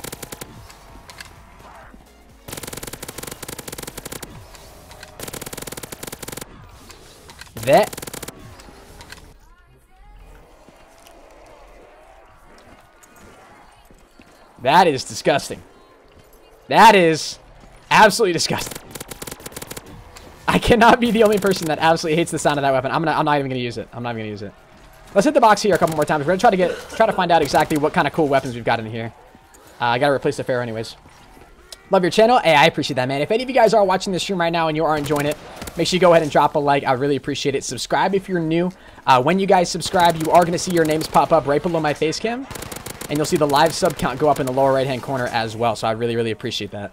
That. That is disgusting. That is absolutely disgusting. Cannot be the only person that absolutely hates the sound of that weapon. I'm gonna. I'm not even gonna use it. I'm not even gonna use it. Let's hit the box here a couple more times. We're gonna try to get, try to find out exactly what kind of cool weapons we've got in here. Uh, I gotta replace the Pharo anyways. Love your channel. Hey, I appreciate that, man. If any of you guys are watching this stream right now and you are enjoying it, make sure you go ahead and drop a like. I really appreciate it. Subscribe if you're new. Uh, when you guys subscribe, you are gonna see your names pop up right below my face cam, and you'll see the live sub count go up in the lower right hand corner as well. So I really, really appreciate that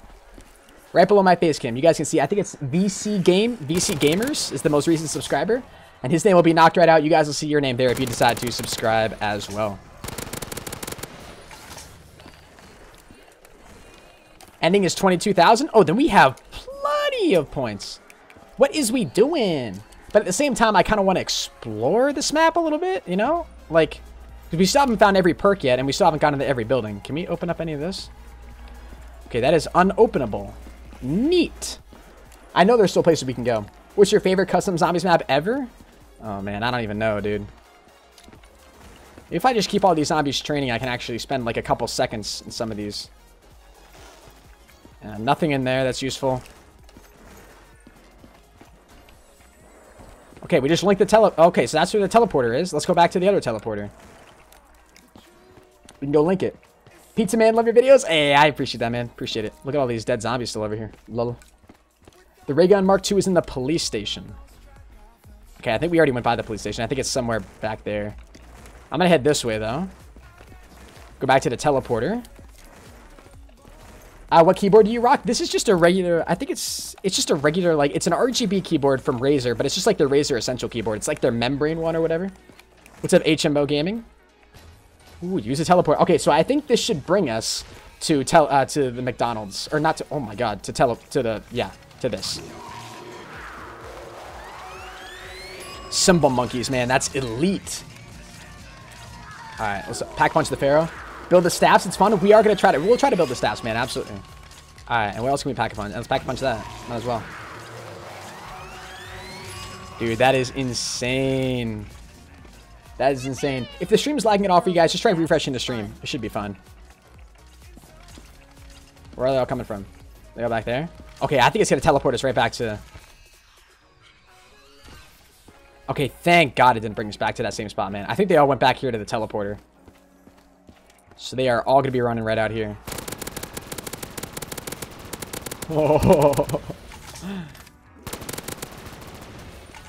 right below my face cam. You guys can see, I think it's VC Game, VC Gamers is the most recent subscriber. And his name will be knocked right out. You guys will see your name there if you decide to subscribe as well. Ending is 22,000. Oh, then we have plenty of points. What is we doing? But at the same time, I kind of want to explore this map a little bit, you know? Like, we still haven't found every perk yet, and we still haven't gone into every building. Can we open up any of this? Okay, that is unopenable. Neat. I know there's still places we can go. What's your favorite custom zombies map ever? Oh man, I don't even know, dude. If I just keep all these zombies training, I can actually spend like a couple seconds in some of these. Uh, nothing in there that's useful. Okay, we just linked the tele... Okay, so that's where the teleporter is. Let's go back to the other teleporter. We can go link it. Pizza Man, love your videos. Hey, I appreciate that, man. Appreciate it. Look at all these dead zombies still over here. Lol. The ray gun Mark II is in the police station. Okay, I think we already went by the police station. I think it's somewhere back there. I'm gonna head this way, though. Go back to the teleporter. Uh, what keyboard do you rock? This is just a regular, I think it's it's just a regular, like, it's an RGB keyboard from Razer, but it's just like their Razer Essential keyboard. It's like their membrane one or whatever. What's up, HMO Gaming? Ooh, use a teleport. Okay, so I think this should bring us to tel uh, to the McDonald's. Or not to, oh my god, to tele, to the, yeah, to this. Cymbal monkeys, man, that's elite. Alright, let's pack punch the Pharo. Build the staffs, it's fun. We are to try to, we'll try to build the staffs, man, absolutely. Alright, and what else can we pack a punch? Let's pack a punch that, might as well. Dude, that is insane. That is insane. If the stream's lagging at all for you guys, just try refreshing the stream. It should be fun. Where are they all coming from? They go back there? Okay, I think it's going to teleport us right back to... Okay, thank God it didn't bring us back to that same spot, man. I think they all went back here to the teleporter. So they are all going to be running right out here. Oh. <laughs>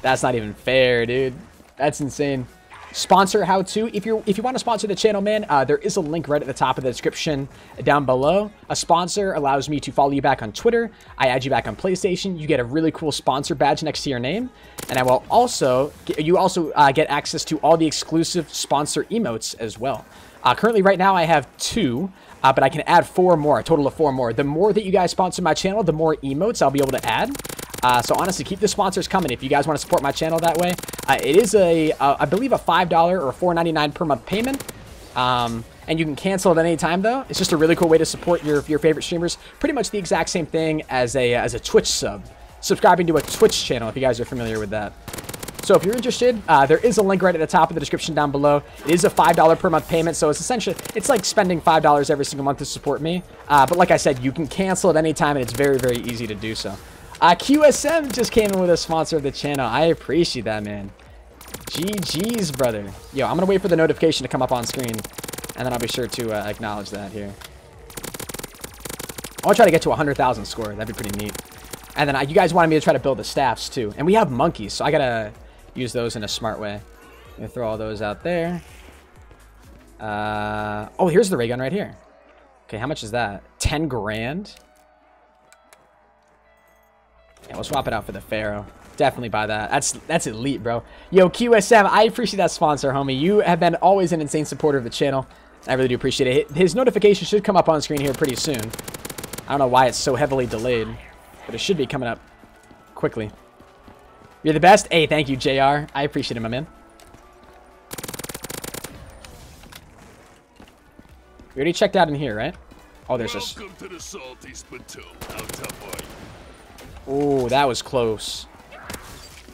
That's not even fair, dude. That's insane. Sponsor how to. If you if you want to sponsor the channel, man, uh, there is a link right at the top of the description down below. A sponsor allows me to follow you back on Twitter. I add you back on PlayStation. You get a really cool sponsor badge next to your name, and I will also you also uh, get access to all the exclusive sponsor emotes as well. Uh, currently, right now, I have two, uh, but I can add four more, a total of four more. The more that you guys sponsor my channel, the more emotes I'll be able to add. Uh, so honestly, keep the sponsors coming if you guys want to support my channel that way. Uh, it is a, I believe, a $5 or $4.99 per month payment. Um, and you can cancel at any time, though. It's just a really cool way to support your, your favorite streamers. Pretty much the exact same thing as a, as a Twitch sub. Subscribing to a Twitch channel, if you guys are familiar with that. So if you're interested, uh, there is a link right at the top of the description down below. It is a $5 per month payment, so it's essentially, it's like spending $5 every single month to support me. Uh, but like I said, you can cancel at any time, and it's very, very easy to do so. Uh, QSM just came in with a sponsor of the channel. I appreciate that, man. GG's, brother. Yo, I'm going to wait for the notification to come up on screen, and then I'll be sure to uh, acknowledge that here. I want to try to get to 100,000 score. That'd be pretty neat. And then uh, you guys wanted me to try to build the staffs, too. And we have monkeys, so I got to use those in a smart way. I'm to throw all those out there. Uh, oh, here's the ray gun right here. Okay, how much is that? 10 grand? Yeah, we'll swap it out for the Pharo. Definitely buy that. That's that's elite, bro. Yo, QSM, I appreciate that sponsor, homie. You have been always an insane supporter of the channel. I really do appreciate it. His notification should come up on screen here pretty soon. I don't know why it's so heavily delayed, but it should be coming up quickly. You're the best. Hey, thank you, JR. I appreciate it, my man. We already checked out in here, right? Oh, there's just... Welcome to the salty spittoon. How tough are you? Oh, that was close.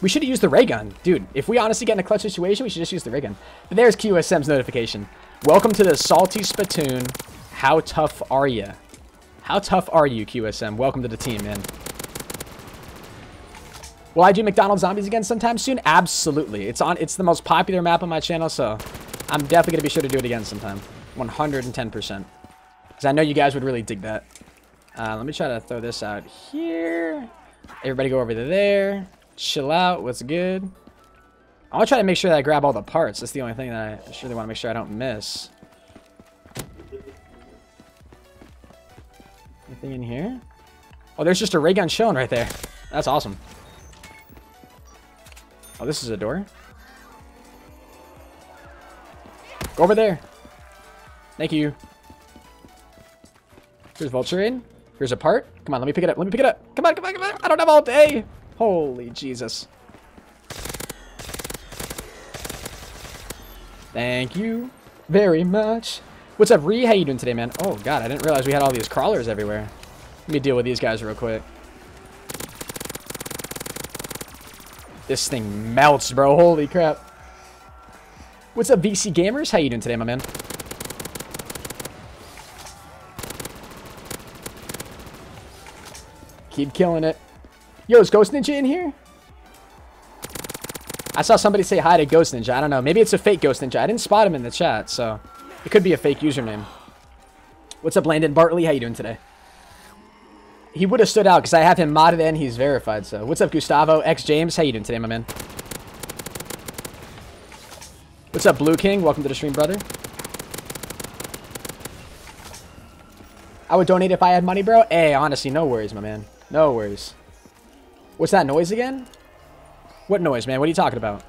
We should have used the ray gun. Dude, if we honestly get in a clutch situation, we should just use the ray gun. But there's QSM's notification. Welcome to the Salty Spittoon. How tough are you? How tough are you, QSM? Welcome to the team, man. Will I do McDonald's Zombies again sometime soon? Absolutely. It's on. It's the most popular map on my channel, so I'm definitely going to be sure to do it again sometime. 110%. Because I know you guys would really dig that. Uh, let me try to throw this out here. Everybody go over to there. Chill out. What's good? I want to try to make sure that I grab all the parts. That's the only thing that I really want to make sure I don't miss. Anything in here? Oh, there's just a ray gun showing right there. That's awesome. Oh, this is a door. Go over there. Thank you. Here's Vulture Aid. Here's a part. Come on, let me pick it up. Let me pick it up. Come on, come on, come on. I don't have all day. Holy Jesus. Thank you very much. What's up, Ree? How you doing today, man? Oh, God, I didn't realize we had all these crawlers everywhere. Let me deal with these guys real quick. This thing melts, bro. Holy crap. What's up, VC Gamers? How you doing today, my man? Keep killing it. Yo, is Ghost Ninja in here? I saw somebody say hi to Ghost Ninja. I don't know. Maybe it's a fake Ghost Ninja. I didn't spot him in the chat, so it could be a fake username. What's up, Landon Bartley? How you doing today? He would have stood out because I have him modded and he's verified. So, what's up, Gustavo X James? How you doing today, my man? What's up, Blue King? Welcome to the stream, brother. I would donate if I had money, bro. Hey, honestly, no worries, my man. No worries. What's that noise again? What noise, man? What are you talking about?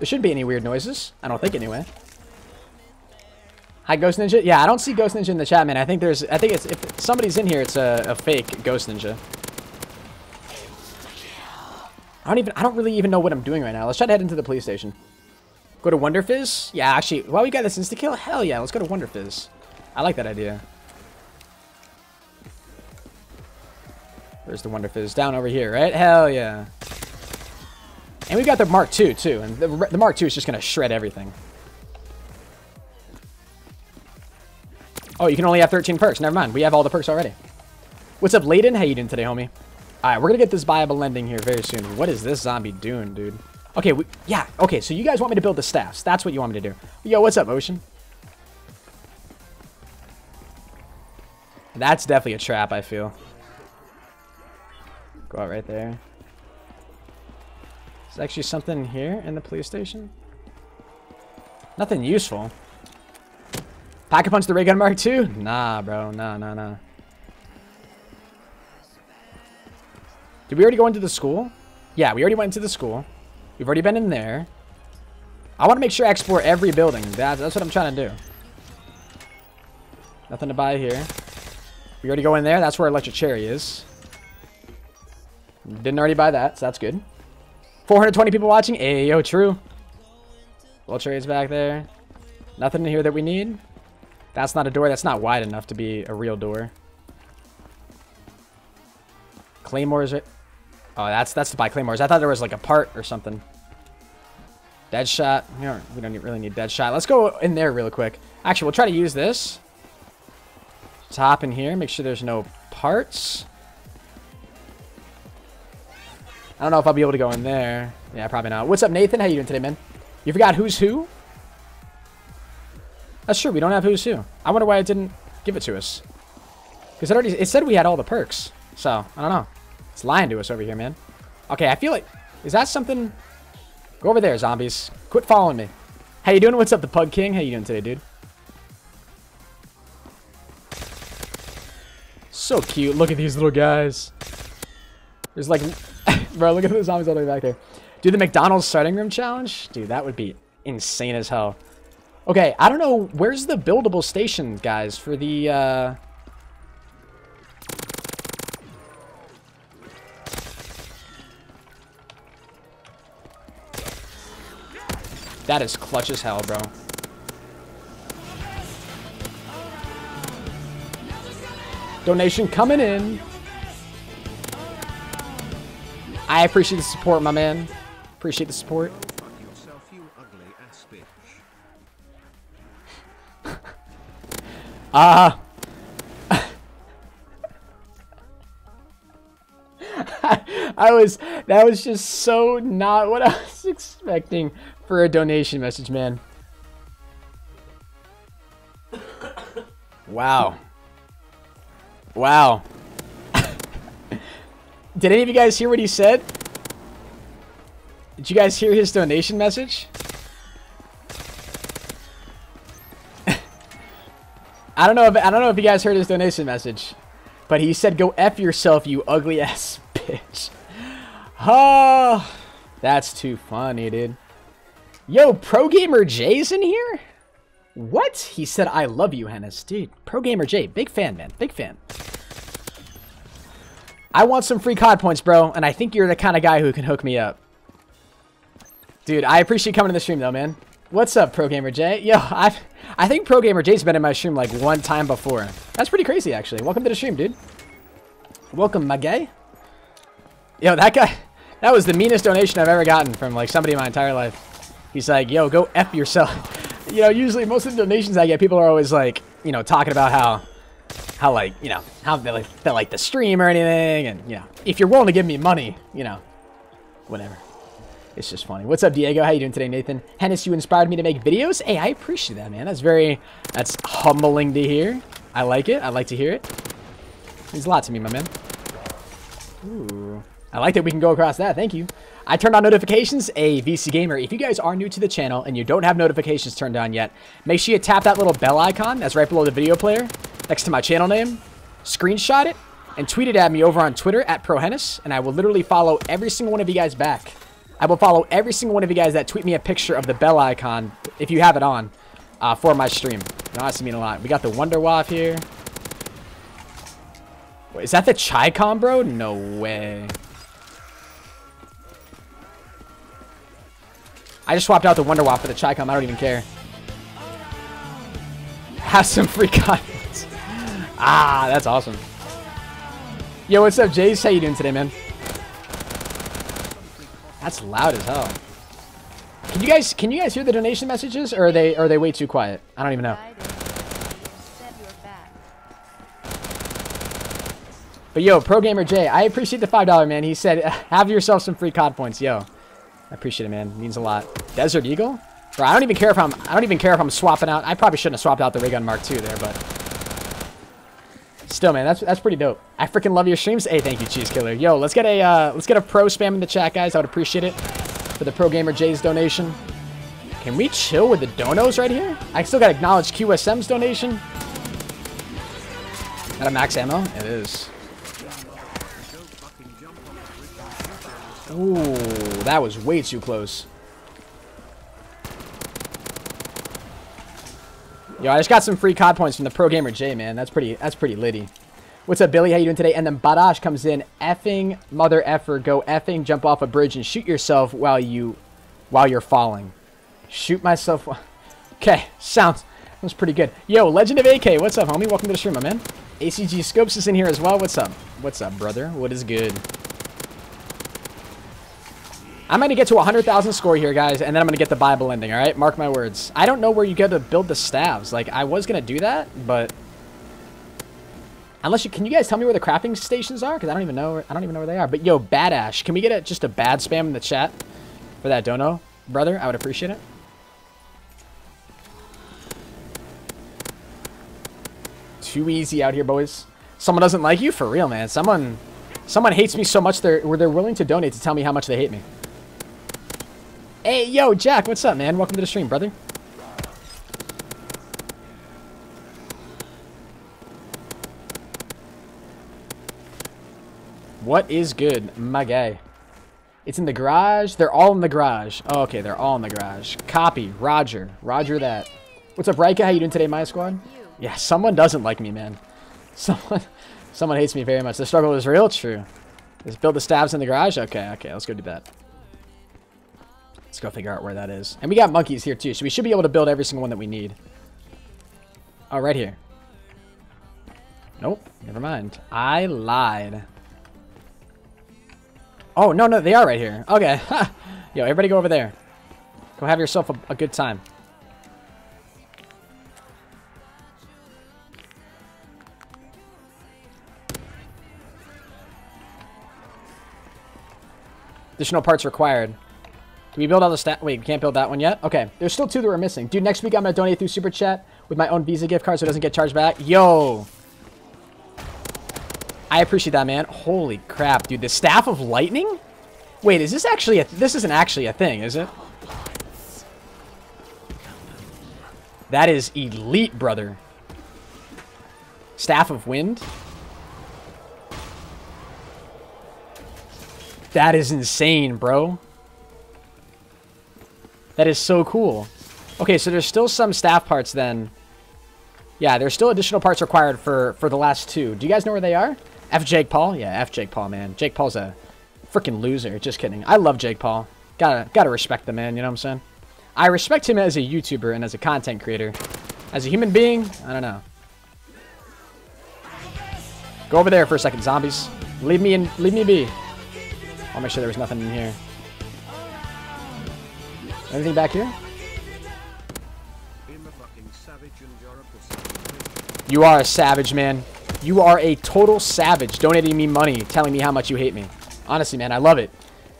There shouldn't be any weird noises. I don't think, anyway. Hi, Ghost Ninja. Yeah, I don't see Ghost Ninja in the chat, man. I think there's... I think it's... If somebody's in here, it's a, a fake Ghost Ninja. I don't even... I don't really even know what I'm doing right now. Let's try to head into the police station. Go to Wonder Fizz? Yeah, actually... Well, we got this insta-kill? Hell yeah, let's go to Wonder Fizz. I like that idea. There's the Wonder Fizz down over here, right? Hell yeah. And we got the Mark II, too. And the, the Mark II is just going to shred everything. Oh, you can only have 13 perks. Never mind. We have all the perks already. What's up, Layden? How you doing today, homie? All right, we're going to get this buyable ending here very soon. What is this zombie doing, dude? Okay, we, yeah. Okay, so you guys want me to build the staffs. That's what you want me to do. Yo, what's up, Ocean? That's definitely a trap, I feel. Go out right there. Is there actually something here in the police station? Nothing useful. Pack a punch the ray gun mark II? Nah, bro. Nah, nah, nah. Did we already go into the school? Yeah, we already went into the school. We've already been in there. I want to make sure I explore every building. That, that's what I'm trying to do. Nothing to buy here. We already go in there. That's where Electric Cherry is. Didn't already buy that, so that's good. 420 people watching. Ayo, true. Electric Cherry's back there. Nothing in here that we need. That's not a door. That's not wide enough to be a real door. Claymores. Are... Oh, that's that's to buy claymores. I thought there was like a part or something. Dead shot. We don't, we don't really need dead shot. Let's go in there real quick. Actually, we'll try to use this. Hop in here. Make sure there's no parts. I don't know if I'll be able to go in there. Yeah, probably not. What's up, Nathan? How you doing today, man? You forgot who's who? That's true. We don't have who's who. I wonder why it didn't give it to us. Because it already it said we had all the perks. So, I don't know. It's lying to us over here, man. Okay, I feel like... Is that something... Go over there, zombies. Quit following me. How you doing? What's up, the Pug King? How you doing today, dude? So cute. Look at these little guys. There's like... <laughs> Bro, look at the zombies all the way back there. Do the McDonald's starting room challenge? Dude, that would be insane as hell. Okay, I don't know. Where's the buildable station, guys, for the... Uh... That is clutch as hell, bro. Donation coming in. I appreciate the support, my man. Appreciate the support. Ah. <laughs> I was, that was just so not what I was <laughs> expecting for a donation message, man. Wow. Wow. <laughs> Did any of you guys hear what he said? Did you guys hear his donation message? I don't know if I don't know if you guys heard his donation message, but he said, "Go f yourself, you ugly ass <laughs> bitch." Oh, that's too funny, dude. Yo, Pro Gamer Jay's in here. What? He said, "I love you, Henis." Dude, Pro Gamer Jay, big fan, man, big fan. I want some free COD points, bro, and I think you're the kind of guy who can hook me up. Dude, I appreciate coming to the stream, though, man. What's up, Pro Gamer J? Yo, I I think Pro Gamer J's been in my stream like one time before. That's pretty crazy, actually. Welcome to the stream, dude. Welcome, my guy. Yo, that guy, that was the meanest donation I've ever gotten from like somebody in my entire life. He's like, yo, go F yourself. <laughs> you know, usually most of the donations I get, people are always like, you know, talking about how, how like, you know, how they like, they like the stream or anything. And, you know, if you're willing to give me money, you know, whatever. It's just funny. What's up, Diego? How you doing today, Nathan? Henis, you inspired me to make videos. Hey, I appreciate that, man. That's very, that's humbling to hear. I like it. I like to hear it. Means a lot to me, my man. Ooh. I like that we can go across that. Thank you. I turned on notifications. A VC Gamer, if you guys are new to the channel and you don't have notifications turned on yet, make sure you tap that little bell icon that's right below the video player next to my channel name. Screenshot it and tweet it at me over on Twitter at ProHenis, and I will literally follow every single one of you guys back. I will follow every single one of you guys that tweet me a picture of the bell icon, if you have it on, uh, for my stream. Has to mean a lot. We got the Wunderwaffe here. Wait, is that the Chai-Con, bro? No way. I just swapped out the Wunderwaffe for the Chai-Com. I don't even care. Have some free <laughs> content. ah, that's awesome. Yo, what's up, Jace? How you doing today, man? That's loud as hell. Can you guys can you guys hear the donation messages or are they are they way too quiet? I don't even know. But yo, Pro Gamer J, I appreciate the five dollar man. He said, <laughs> "Have yourself some free COD points." Yo, I appreciate it, man. It means a lot. Desert Eagle, bro. I don't even care if I'm. I don't even care if I'm swapping out. I probably shouldn't have swapped out the ray gun Mark II there, but still, man, that's that's pretty dope. I freaking love your streams. Hey, thank you, Cheese Killer. Yo, let's get a uh, let's get a pro spam in the chat, guys. I would appreciate it for the Pro Gamer Jay's donation. Can we chill with the donos right here? I still gotta acknowledge QSM's donation. Got a max ammo? It is. Ooh, that was way too close. Yo, I just got some free COD points from the Pro Gamer J, man. That's pretty that's pretty litty. What's up, Billy? How you doing today? And then Badash comes in, effing mother effer, go effing jump off a bridge and shoot yourself while you while you're falling. Shoot myself. <laughs> Okay, sounds sounds pretty good. Yo, Legend of AK, what's up, homie? Welcome to the stream, my man. ACG Scopes is in here as well. What's up? What's up, brother? What is good? I'm going to get to 100,000 score here, guys, and then I'm going to get the buyable ending, all right? Mark my words. I don't know where you go to build the staves. Like, I was going to do that, but... Unless you... Can you guys tell me where the crafting stations are? Because I don't even know... where- I don't even know where they are. But, yo, Badash, can we get a, just a bad spam in the chat for that dono, brother? I would appreciate it. Too easy out here, boys. Someone doesn't like you? For real, man. Someone... Someone hates me so much they're, they're willing to donate to tell me how much they hate me. Hey, yo, Jack, what's up, man? Welcome to the stream, brother. What is good, my guy? It's in the garage. They're all in the garage. Oh, okay, they're all in the garage. Copy. Roger. Roger that. What's up, Rika? How you doing today, my squad? Yeah, someone doesn't like me, man. <laughs> Someone, someone hates me very much. The struggle is real. True. Let's build the staffs in the garage. Okay, okay, let's go do that. Let's go figure out where that is. And we got monkeys here too, so we should be able to build every single one that we need. Oh, right here. Nope, never mind. I lied. Oh, no, no, they are right here. Okay. <laughs> Yo, everybody go over there. Go have yourself a, a good time. Additional parts required. Can we build all the stat? Wait, we can't build that one yet? Okay, there's still two that we're missing. Dude, next week I'm going to donate through Super Chat with my own Visa gift card so it doesn't get charged back. Yo! I appreciate that, man. Holy crap, dude. The Staff of Lightning? Wait, is this actually a... This isn't actually a thing, is it? That is elite, brother. Staff of Wind? That is insane, bro. That is so cool. Okay, so there's still some staff parts then. Yeah, there's still additional parts required for, for the last two. Do you guys know where they are? F. Jake Paul? Yeah, F. Jake Paul, man. Jake Paul's a freaking loser. Just kidding. I love Jake Paul. Gotta, gotta respect the man, you know what I'm saying? I respect him as a YouTuber and as a content creator. As a human being, I don't know. Go over there for a second, zombies. Leave me in, leave me be. I'll make sure there was nothing in here. Anything back here? I'm a fucking savage and you're a. You are a savage, man. You are a total savage, donating me money, telling me how much you hate me. Honestly, man, I love it.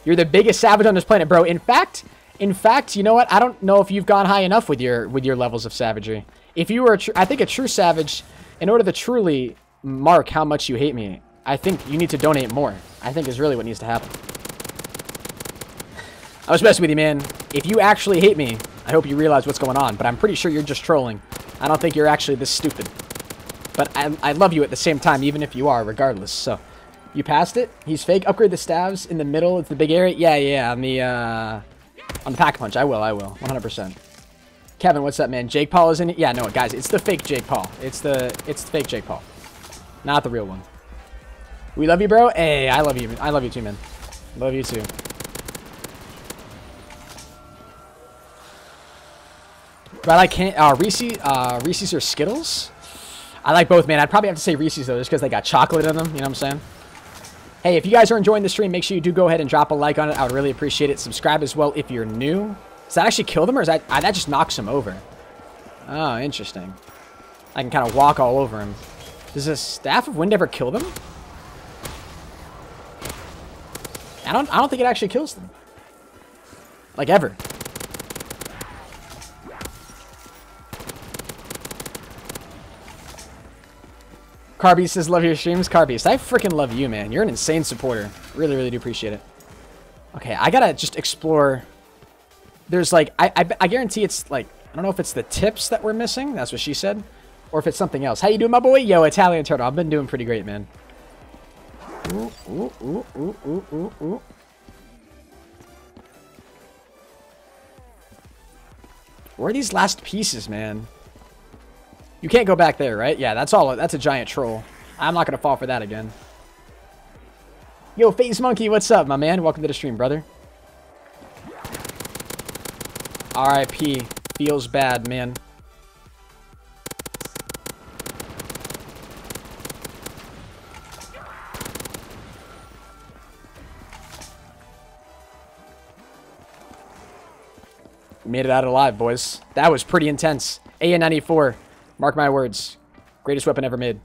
You're the biggest savage on this planet, bro. In fact, in fact, you know what? I don't know if you've gone high enough with your with your levels of savagery. If you were, a tr- I think a true savage, in order to truly mark how much you hate me, I think you need to donate more. I think is really what needs to happen. I was messing with you, man. If you actually hate me, I hope you realize what's going on. But I'm pretty sure you're just trolling. I don't think you're actually this stupid. But I, I love you at the same time, even if you are, regardless. So, you passed it. He's fake. Upgrade the staves in the middle. It's the big area. Yeah, yeah, on the, uh, on the pack punch. I will, I will. 100%. Kevin, what's up, man? Jake Paul is in it? Yeah, no, guys, it's the fake Jake Paul. It's the, it's the fake Jake Paul. Not the real one. We love you, bro. Hey, I love you. I love you too, man. Love you too. But I like can uh, uh, Reese's or Skittles. I like both, man. I'd probably have to say Reese's though, just because they got chocolate in them. You know what I'm saying? Hey, if you guys are enjoying the stream, make sure you do go ahead and drop a like on it. I would really appreciate it. Subscribe as well if you're new. Does that actually kill them, or is that uh, that just knocks them over? Oh, interesting. I can kind of walk all over him. Does a staff of wind ever kill them? I don't. I don't think it actually kills them. Like ever. Carbeast says, love your streams. Carbeast, I freaking love you, man. You're an insane supporter. Really, really do appreciate it. Okay, I gotta just explore. There's like, I, I, I guarantee it's like, I don't know if it's the tips that we're missing. That's what she said. Or if it's something else. How you doing, my boy? Yo, Italian Turtle. I've been doing pretty great, man. Ooh, ooh, ooh, ooh, ooh, ooh, ooh. Where are these last pieces, man? You can't go back there, right? Yeah, that's all. That's a giant troll. I'm not going to fall for that again. Yo, Face Monkey, what's up, my man? Welcome to the stream, brother. R.I.P. Feels bad, man. Made it out alive, boys. That was pretty intense. AN94. Mark my words. Greatest weapon ever made.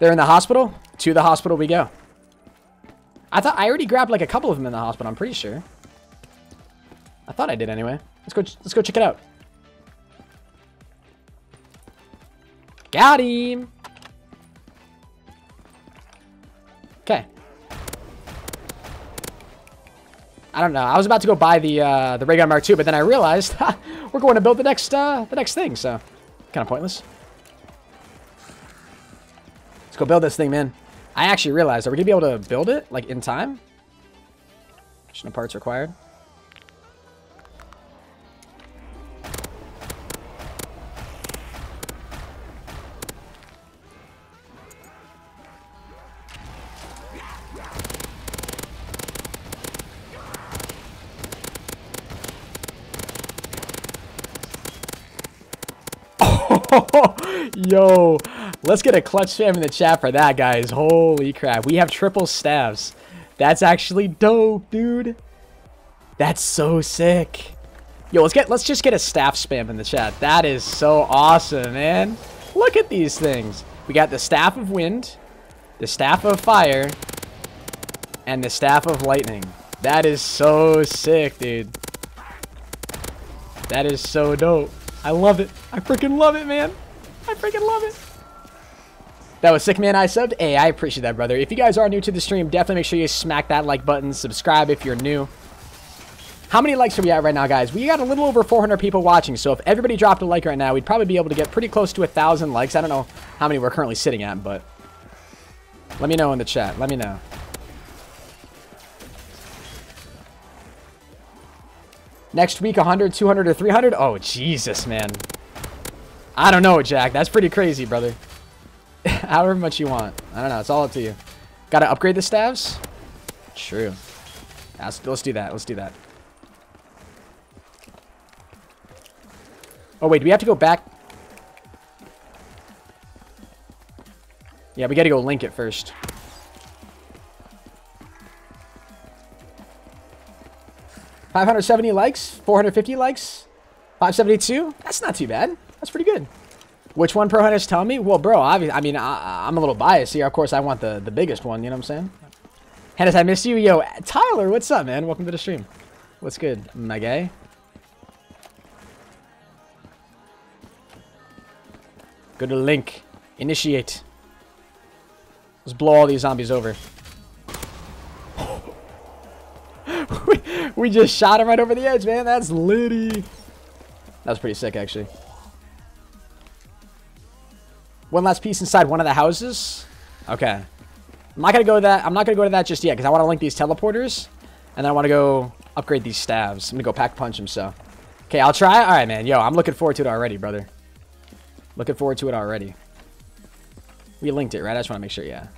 They're in the hospital? To the hospital we go. I thought I already grabbed like a couple of them in the hospital. I'm pretty sure. I thought I did anyway. Let's go. Let's go check it out. Got him. Okay. I don't know. I was about to go buy the uh, the ray gun Mark II, but then I realized <laughs> ha, we're going to build the next uh, the next thing, so kind of pointless. Let's go build this thing, man. I actually realized, are we gonna be able to build it like in time? No parts required. Yo, let's get a clutch spam in the chat for that, guys. Holy crap. We have triple staves. That's actually dope, dude. That's so sick. Yo, let's get let's just get a staff spam in the chat. That is so awesome, man. Look at these things. We got the staff of wind, the staff of fire, and the staff of lightning. That is so sick, dude. That is so dope. I love it. I freaking love it, man. I freaking love it. That was sick, man. I subbed. Hey, I appreciate that, brother. If you guys are new to the stream, definitely make sure you smack that like button. Subscribe if you're new. How many likes are we at right now, guys? We got a little over 400 people watching, so if everybody dropped a like right now, we'd probably be able to get pretty close to a 1,000 likes. I don't know how many we're currently sitting at, but let me know in the chat. Let me know. Next week, 100, 200, or 300? Oh, Jesus, man. I don't know, Jack. That's pretty crazy, brother. <laughs> However much you want. I don't know. It's all up to you. Gotta upgrade the staves? True. Let's, let's do that. Let's do that. Oh, wait. Do we have to go back? Yeah, we gotta go link it first. 570 likes, 450 likes, 572. That's not too bad. That's pretty good. Which one Pro Hunters tell me? Well, bro, I, I mean, I, I'm a little biased here. Of course, I want the, the biggest one, you know what I'm saying? Henis, I miss you. Yo, Tyler, what's up, man? Welcome to the stream. What's good, my guy? Go to link. Initiate. Let's blow all these zombies over. <laughs> we, we just shot him right over the edge, man. That's litty. That was pretty sick, actually. One last piece inside one of the houses. Okay. I'm not gonna go to that. I'm not gonna go to that just yet because I want to link these teleporters, and then I want to go upgrade these staves. I'm gonna go pack punch him. So, okay, I'll try. All right, man. Yo, I'm looking forward to it already, brother. Looking forward to it already. We linked it, right? I just want to make sure. Yeah.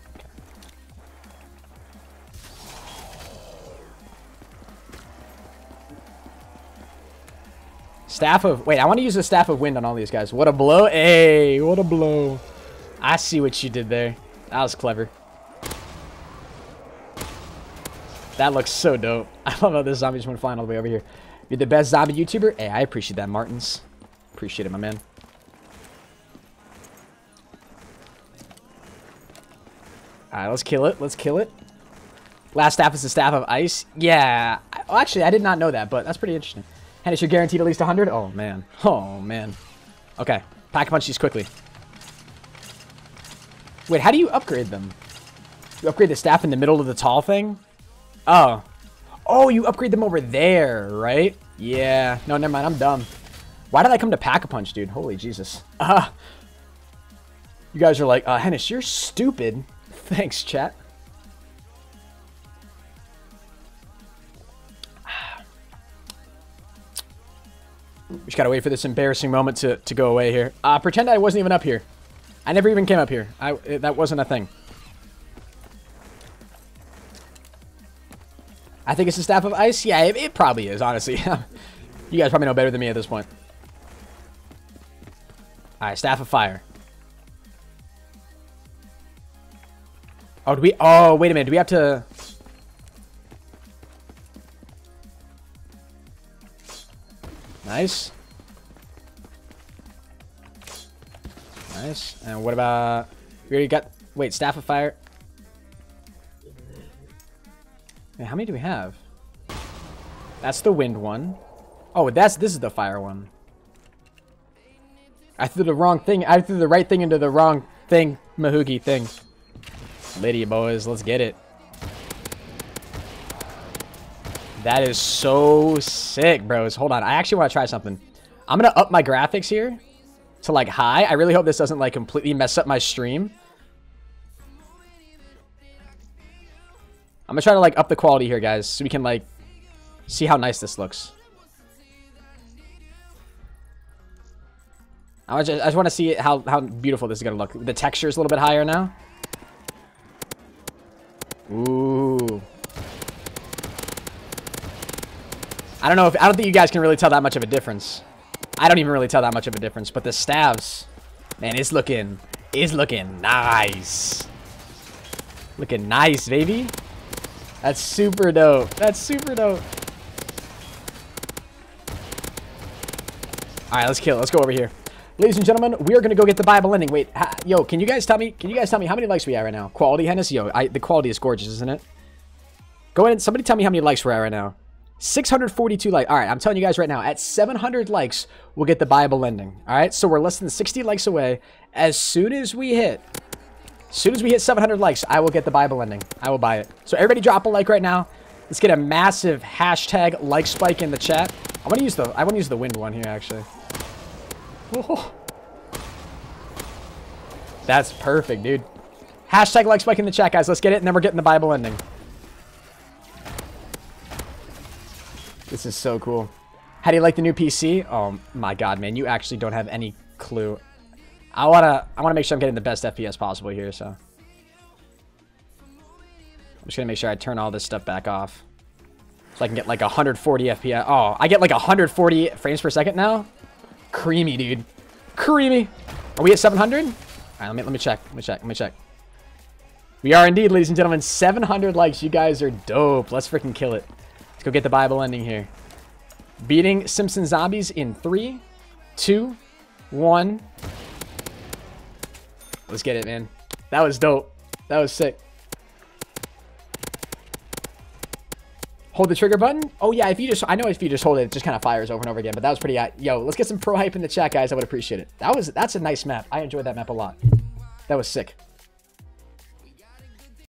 Staff of... Wait, I want to use the Staff of Wind on all these guys. What a blow. Hey, what a blow. I see what you did there. That was clever. That looks so dope. <laughs> I love how this zombie just went flying all the way over here. You're the best zombie YouTuber? Hey, I appreciate that, Martins. Appreciate it, my man. Alright, let's kill it. Let's kill it. Last staff is the staff of ice. Yeah. Oh, actually, I did not know that, but that's pretty interesting. And it's your guaranteed at least 100? Oh, man. Oh, man. Okay. Pack a punch these quickly. Wait, how do you upgrade them? You upgrade the staff in the middle of the tall thing? Oh. Oh, you upgrade them over there, right? Yeah. No, never mind. I'm dumb. Why did I come to Pack-a-Punch, dude? Holy Jesus. Uh, you guys are like, uh, Henis, you're stupid. <laughs> Thanks, chat. Just gotta wait for this embarrassing moment to, to go away here. Uh, pretend I wasn't even up here. I never even came up here. I, that wasn't a thing. I think it's a staff of ice. Yeah, it, it probably is, honestly. <laughs> you guys probably know better than me at this point. Alright, staff of fire. Oh, do we... Oh, wait a minute. Do we have to... Nice. Nice. And what about... We already got... Wait, Staff of Fire. Wait, how many do we have? That's the wind one. Oh, that's this is the fire one. I threw the wrong thing. I threw the right thing into the wrong thing. Mahugi thing. Lydia boys, let's get it. That is so sick, bros. Hold on. I actually want to try something. I'm going to up my graphics here to like high. I really hope this doesn't like completely mess up my stream. I'm to try to like up the quality here, guys, so we can like see how nice this looks. I just, I just want to see how, how beautiful this is to look. The texture is a little bit higher now. Ooh. I don't know if I don't think you guys can really tell that much of a difference. I don't even really tell that much of a difference, but the staves, man, it's looking is looking nice. Looking nice, baby. That's super dope. That's super dope. All right, let's kill. Let's go over here. Ladies and gentlemen, we are going to go get the buyable ending. Wait, yo, can you guys tell me, can you guys tell me how many likes we have right now? Quality, Henis? Yo, I, the quality is gorgeous, isn't it? Go ahead and somebody tell me how many likes we're at right now. 642 likes. All right, I'm telling you guys right now, at 700 likes, we'll get the buyable ending. All right, so we're less than 60 likes away. As soon as we hit, as soon as we hit 700 likes, I will get the buyable ending. I will buy it. So everybody drop a like right now. Let's get a massive hashtag like spike in the chat. I want to use the I want to use the wind one here actually. Oh. That's perfect, dude. Hashtag like spike in the chat, guys. Let's get it, and then we're getting the buyable ending. This is so cool. How do you like the new PC? Oh my god, man. You actually don't have any clue. I wanna I wanna make sure I'm getting the best FPS possible here, so. I'm just gonna make sure I turn all this stuff back off. So I can get like 140 FPS. Oh, I get like 140 frames per second now? Creamy, dude. Creamy. Are we at 700? All right, let me, let me check. Let me check. Let me check. We are indeed, ladies and gentlemen. 700 likes. You guys are dope. Let's freaking kill it. Go get the buyable ending here. Beating Simpson Zombies in three, two, one. Let's get it, man. That was dope. That was sick. Hold the trigger button? Oh, yeah, if you just... I know if you just hold it, it just kind of fires over and over again, but that was pretty... Uh, yo, let's get some pro hype in the chat, guys. I would appreciate it. That was... That's a nice map. I enjoyed that map a lot. That was sick.